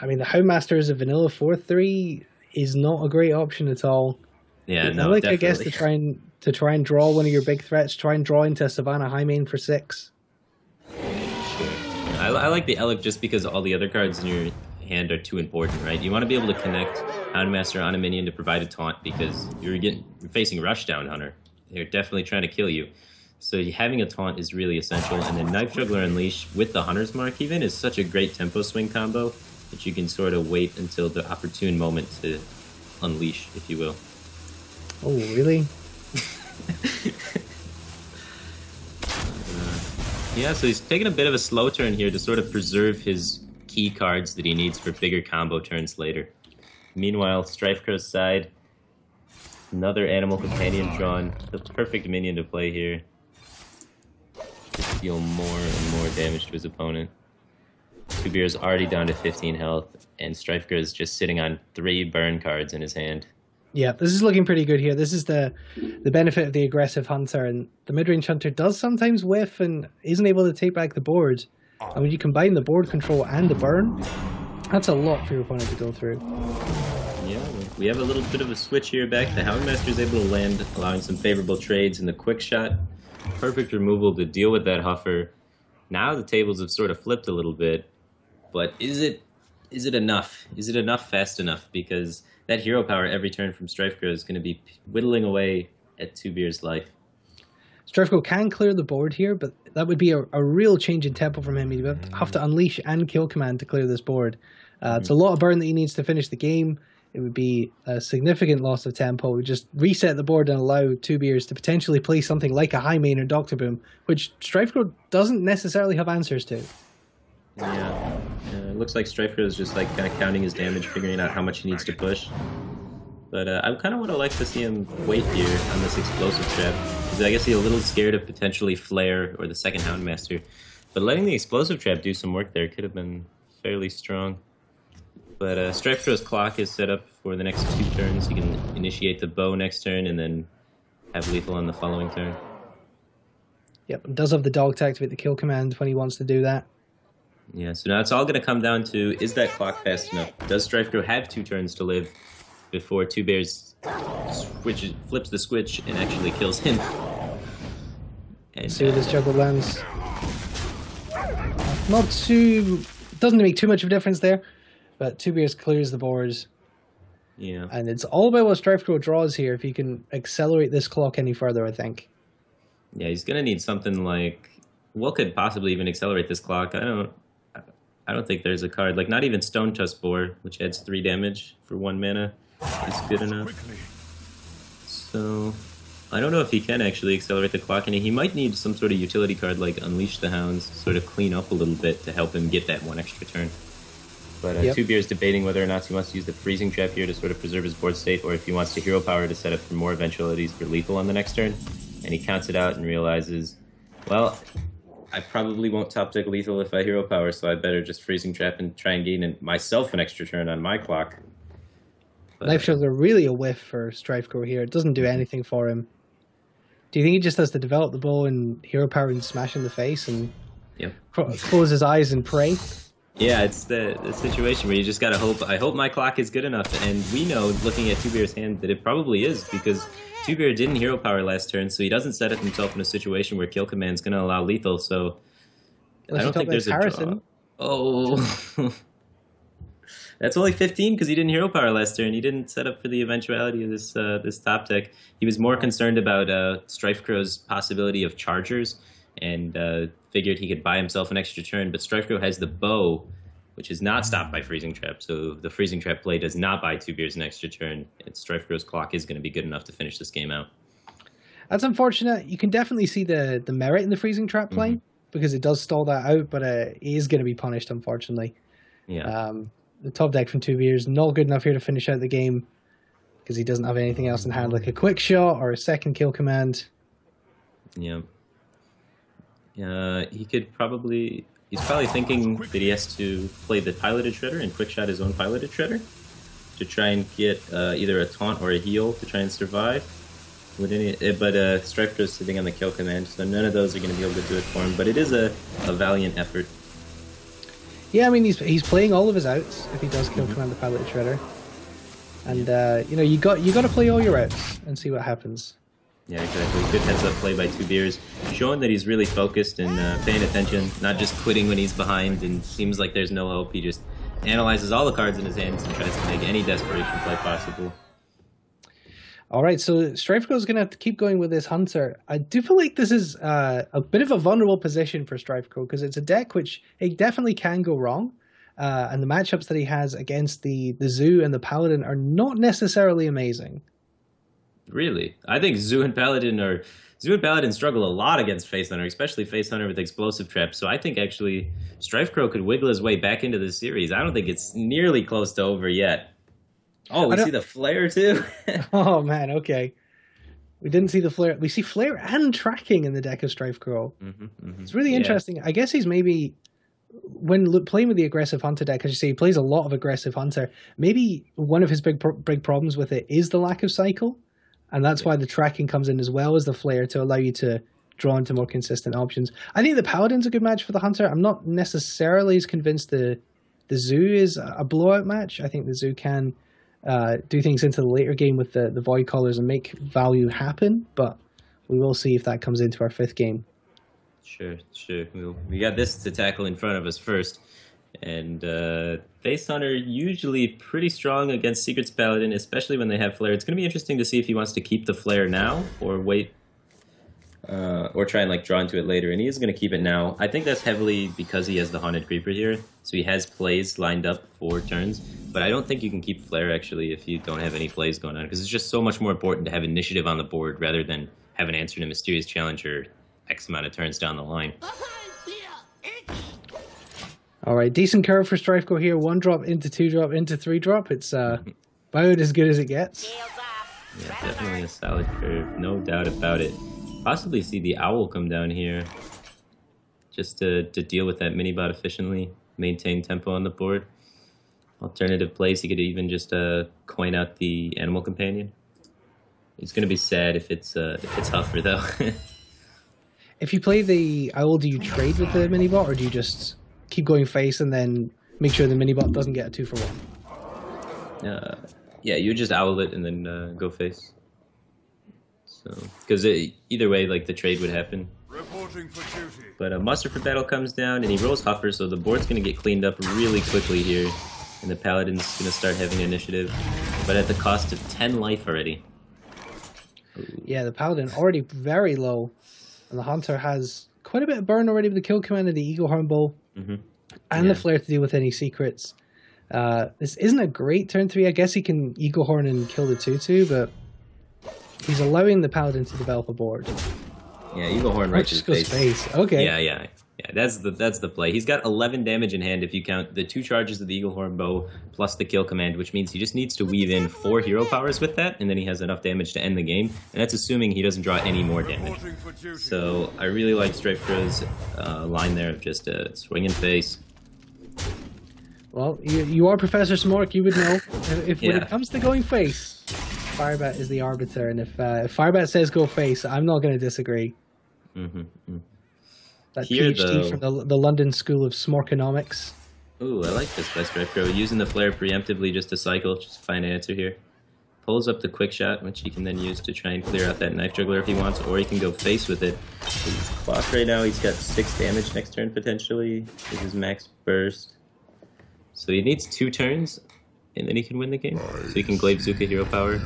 I mean, the Houndmaster is a vanilla four three is not a great option at all. Yeah, I no, like definitely. I guess to try and to try and draw one of your big threats. Try and draw into Savannah Highmane for six. I, I like the Elekk just because all the other cards in your hand are too important, right? You want to be able to connect Houndmaster on a minion to provide a taunt because you're getting you're facing Rushdown Hunter. They're definitely trying to kill you. So having a taunt is really essential. And then Knife Juggler Unleash with the Hunter's Mark even is such a great tempo swing combo that you can sort of wait until the opportune moment to unleash, if you will. Oh, really? Uh, yeah, so he's taking a bit of a slow turn here to sort of preserve his key cards that he needs for bigger combo turns later. Meanwhile, StrifeCro's side, another animal companion drawn, the perfect minion to play here. To deal more and more damage to his opponent. TwoBiers is already down to 15 health, and StrifeCro is just sitting on three burn cards in his hand. Yeah, this is looking pretty good here. This is the the benefit of the aggressive hunter, and the mid range hunter does sometimes whiff and isn't able to take back the board. And when you combine the board control and the burn, that's a lot for your opponent to go through. Yeah, we have a little bit of a switch here back. The Houndmaster is able to land, allowing some favorable trades in the quick shot. Perfect removal to deal with that Huffer. Now the tables have sort of flipped a little bit, but is it is it enough? Is it enough fast enough? Because that hero power every turn from StrifeCro is going to be whittling away at TwoBiers' life. StrifeCro can clear the board here, but that would be a, a real change in tempo from him. He'd have to unleash and kill command to clear this board. Uh, It's a lot of burn that he needs to finish the game. it would be a significant loss of tempo. Would just reset the board and allow TwoBiers to potentially play something like a Highmane or Doctor Boom, which StrifeCro doesn't necessarily have answers to. Yeah. yeah it looks like Strifer is just like kind of counting his damage, figuring out how much he needs to push. But uh, I kind of would have liked to see him wait here on this explosive trap. Because I guess he's a little scared of potentially Flare or the second Houndmaster. But letting the explosive trap do some work there could have been fairly strong. But uh, clock is set up for the next two turns. He can initiate the bow next turn and then have lethal on the following turn. Yep, does have the dog tag to activate the kill command when he wants to do that. Yeah, so now it's all going to come down to is that clock fast enough? Does StrifeCro have two turns to live before TwoBiers switches, flips the switch and actually kills him? And, see where this uh, juggle lands. Not too. Doesn't make too much of a difference there, but TwoBiers clears the boards. Yeah. And it's all about what StrifeCro draws here. If he can accelerate this clock any further, I think. Yeah, he's gonna need something like what could possibly even accelerate this clock. I don't. I don't think there's a card like not even Stonetusk Boar, which adds three damage for one mana, is good enough. So I don't know if he can actually accelerate the clock, and he might need some sort of utility card like Unleash the Hounds, sort of clean up a little bit to help him get that one extra turn. But uh, yep. TwoBiers debating whether or not he wants to use the freezing trap here to sort of preserve his board state, or if he wants to hero power to set up for more eventualities for lethal on the next turn. And he counts it out and realizes, well, I probably won't top deck lethal if I hero power, so I better just freezing trap and try and gain myself an extra turn on my clock. But, Life shows are really a whiff for StrifeCro here. It doesn't do anything for him. Do you think he just has to develop the bow and hero power and smash in the face and yep. close his eyes and pray? Yeah, it's the, the situation where you just gotta hope. I hope my clock is good enough, and we know, looking at TwoBiers' hand, that it probably is because Two Bear didn't hero power last turn, so he doesn't set up himself in a situation where kill command is gonna allow lethal. So I don't think there's Harrison. a draw. Oh, that's only 15 because he didn't hero power last turn. He didn't set up for the eventuality of this uh, this top deck. He was more concerned about uh, StrifeCro's possibility of chargers and uh, figured he could buy himself an extra turn. But StrifeCro has the bow, which is not stopped by Freezing Trap. So the Freezing Trap play does not buy TwoBiers an extra turn. And StrifeCro's clock is going to be good enough to finish this game out. That's unfortunate. You can definitely see the, the merit in the Freezing Trap play mm-hmm. because it does stall that out, but uh, he is going to be punished, unfortunately. Yeah. Um, the top deck from TwoBiers, not good enough here to finish out the game because he doesn't have anything else in hand, like a quick shot or a second kill command. Yeah. Uh, he could probably. He's probably thinking that he has to play the piloted shredder and quick shot his own piloted shredder to try and get uh, either a taunt or a heal to try and survive. With any, eh, but uh, Striker is sitting on the kill command, so none of those are going to be able to do it for him. But it is a, a valiant effort. Yeah, I mean he's he's playing all of his outs if he does kill mm-hmm. command the piloted shredder, and uh, you know you got you got to play all your outs and see what happens. Yeah, exactly. Good heads up play by TwoBiers, showing that he's really focused and uh, paying attention, not just quitting when he's behind and seems like there's no hope. He just analyzes all the cards in his hands and tries to make any desperation play possible. All right, so StrifeCro is going to have to keep going with this Hunter. I do feel like this is uh, a bit of a vulnerable position for StrifeCro because it's a deck which it definitely can go wrong. Uh, and the matchups that he has against the, the Zoo and the Paladin are not necessarily amazing. Really, I think Zoo and Paladin are Zoo and Paladin struggle a lot against Face Hunter, especially Face Hunter with explosive traps. So I think actually StrifeCro could wiggle his way back into the series. I don't think it's nearly close to over yet. Oh, we see the flare too. oh man, okay. We didn't see the flare. We see flare and tracking in the deck of StrifeCro. Mm-hmm, mm-hmm. It's really interesting. Yeah. I guess he's maybe when playing with the aggressive hunter deck, as you say, he plays a lot of aggressive hunter. Maybe one of his big big problems with it is the lack of cycle and that's why the tracking comes in as well as the flare to allow you to draw into more consistent options. I think the paladin's a good match for the hunter. I'm not necessarily as convinced the the zoo is a blowout match. I think the zoo can uh, do things into the later game with the the void callers and make value happen, but we will see if that comes into our fifth game. Sure, sure. We'll, we got this to tackle in front of us first. And uh, Face Hunter usually pretty strong against Secrets Paladin, especially when they have Flare. It's going to be interesting to see if he wants to keep the Flare now or wait uh, or try and like draw into it later. And he is going to keep it now. I think that's heavily because he has the haunted creeper here, so he has plays lined up for turns. But I don't think you can keep flare actually if you don't have any plays going on because it's just so much more important to have initiative on the board rather than have an answer to mysterious challenger X amount of turns down the line. All right, decent curve for StrifeCro here. One drop into two drop into three drop. It's uh, about as good as it gets. Yeah, definitely a solid curve, no doubt about it. Possibly see the owl come down here, just to to deal with that mini bot efficiently, maintain tempo on the board. Alternative plays, he could even just uh, coin out the animal companion. It's gonna be sad if it's uh, if it's Huffer though. If you play the owl, do you trade with the mini bot, or do you just keep going face and then make sure the mini bot doesn't get a two for one? uh, yeah, you just owl it and then uh, go face. So, because either way, like the trade would happen. Reporting for duty. But uh, Muster for Battle comes down, and he rolls Huffer, so the board's going to get cleaned up really quickly here. And the Paladin's going to start having initiative, but at the cost of 10 life already. Yeah, the paladin already very low, and the hunter has quite a bit of burn already with the kill command of the eagle horn bow hmm and Yeah. the flare to deal with any secrets. Uh, this isn't a great turn three. I guess he can eagle horn and kill the two two, but he's allowing the paladin to develop a board. Yeah, Eagle Horn right to just his face. face. Okay. Yeah, yeah, yeah. That's the that's the play. He's got 11 damage in hand if you count the two charges of the Eagle Horn bow plus the kill command, which means he just needs to weave in four hero powers with that, and then he has enough damage to end the game. And that's assuming he doesn't draw any more damage. Reporting for duty. So I really like StrifeCro's uh, line there of just uh, swing and face. Well, you, you are Professor SMOrc. You would know if, if when Yeah. it comes to going face, Firebat is the arbiter, and if, uh, if Firebat says go face, I'm not going to disagree. hmm That Here, PhD though- from the, the London School of Smorkonomics. Ooh, I like this best StrifeCro. Using the flare preemptively just to cycle, just to find an answer here. Pulls up the quick shot, which he can then use to try and clear out that knife juggler if he wants, or he can go face with it. He's clock right now. He's got six damage next turn potentially. This is max burst. So he needs two turns, and then he can win the game. So he can Glaivezooka hero power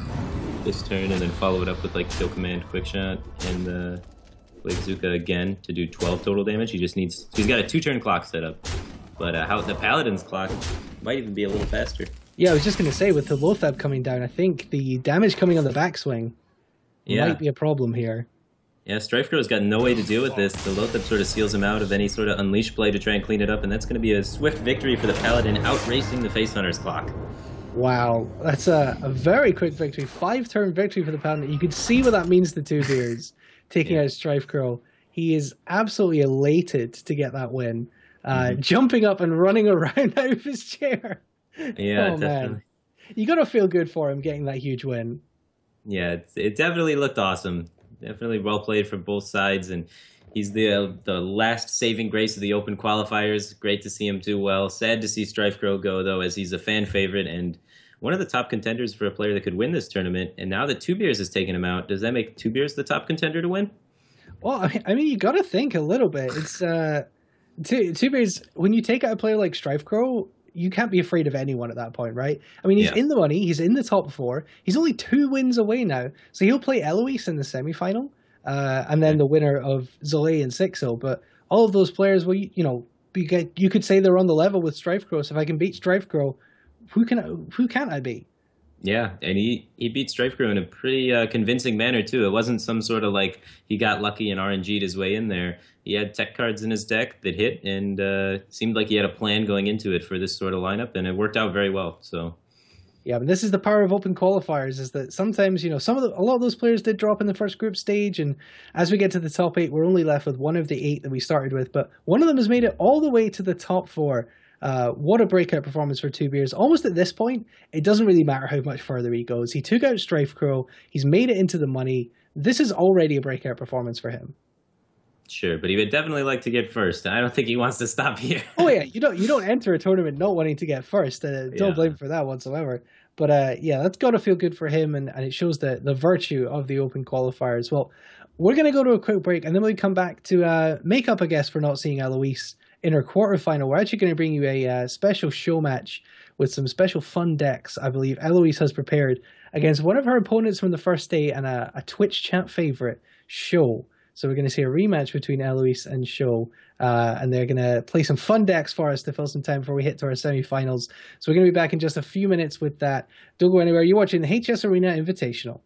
this turn, and then follow it up with like kill command, quick shot, and uh, Glaivezooka again to do 12 total damage. He just needs. He's got a two turn clock set up, but uh, how the paladin's clock might even be a little faster. Yeah, I was just going to say, with the Loatheb coming down, I think the damage coming on the backswing Yeah, might be a problem here. yeah. StrifeCro's got no way to deal with this. The Loatheb sort of seals him out of any sort of unleash play to try and clean it up, and that's going to be a swift victory for the paladin, outracing the face hunter's clock. Wow, that's a, a very quick victory. Five turn victory for the Paladin. You can see what that means to TwoBiers taking Yeah. out StrifeCro. He is absolutely elated to get that win, uh, Mm-hmm. jumping up and running around out of his chair. Yeah, oh, definitely. man. You got to feel good for him getting that huge win. Yeah, it, it definitely looked awesome. Definitely well played from both sides, and he's the the last saving grace of the Open qualifiers. Great to see him do well. Sad to see StrifeCro go though, as he's a fan favorite and one of the top contenders for a player that could win this tournament. And now that TwoBiers has taken him out, does that make TwoBiers the top contender to win? Well, I mean, you got to think a little bit. It's uh, two TwoBiers. When you take out a player like StrifeCro, you can't be afraid of anyone at that point, right? I mean, he's Yeah. in the money. He's in the top four. He's only two wins away now, so he'll play Eloise in the semifinal, uh, and then the winner of Zole and Sixo. But all of those players, well, you, you know, you, get, you could say they're on the level with StrifeCro. So if I can beat StrifeCro, who can who can't I beat? Yeah, and he, he beat StrifeCro in a pretty uh, convincing manner too. It wasn't some sort of like he got lucky and RNG'd his way in there. He had tech cards in his deck that hit, and uh, seemed like he had a plan going into it for this sort of lineup, and it worked out very well. So Yeah, but this is the power of open qualifiers is that sometimes, you know, some of the, a lot of those players did drop in the first group stage and as we get to the top 8, we're only left with one of the 8 that we started with, but one of them has made it all the way to the top 4. Uh, what a breakout performance for TwoBiers. Almost at this point, it doesn't really matter how much further he goes. He took out StrifeCro, he's made it into the money. This is already a breakout performance for him. sure, but he would definitely like to get first. I don't think he wants to stop here. Oh yeah, you don't you don't enter a tournament not wanting to get first. Uh, don't Yeah. blame him for that whatsoever. But uh, yeah, that's got to feel good for him, and, and it shows the the virtue of the open qualifiers. Well, we're gonna go to a quick break, and then we come back to uh, make up, I guess, for not seeing Eloise in her quarterfinal. We're actually going to bring you a uh, special show match with some special fun decks. I believe Eloise has prepared against one of her opponents from the first day and a, a Twitch chat favorite, Show. So we're going to see a rematch between Eloise and Show, uh, and they're going to play some fun decks for us to fill some time before we hit to our semi-finals. So we're going to be back in just a few minutes with that. Don't go anywhere. You're watching the HS Arena Invitational.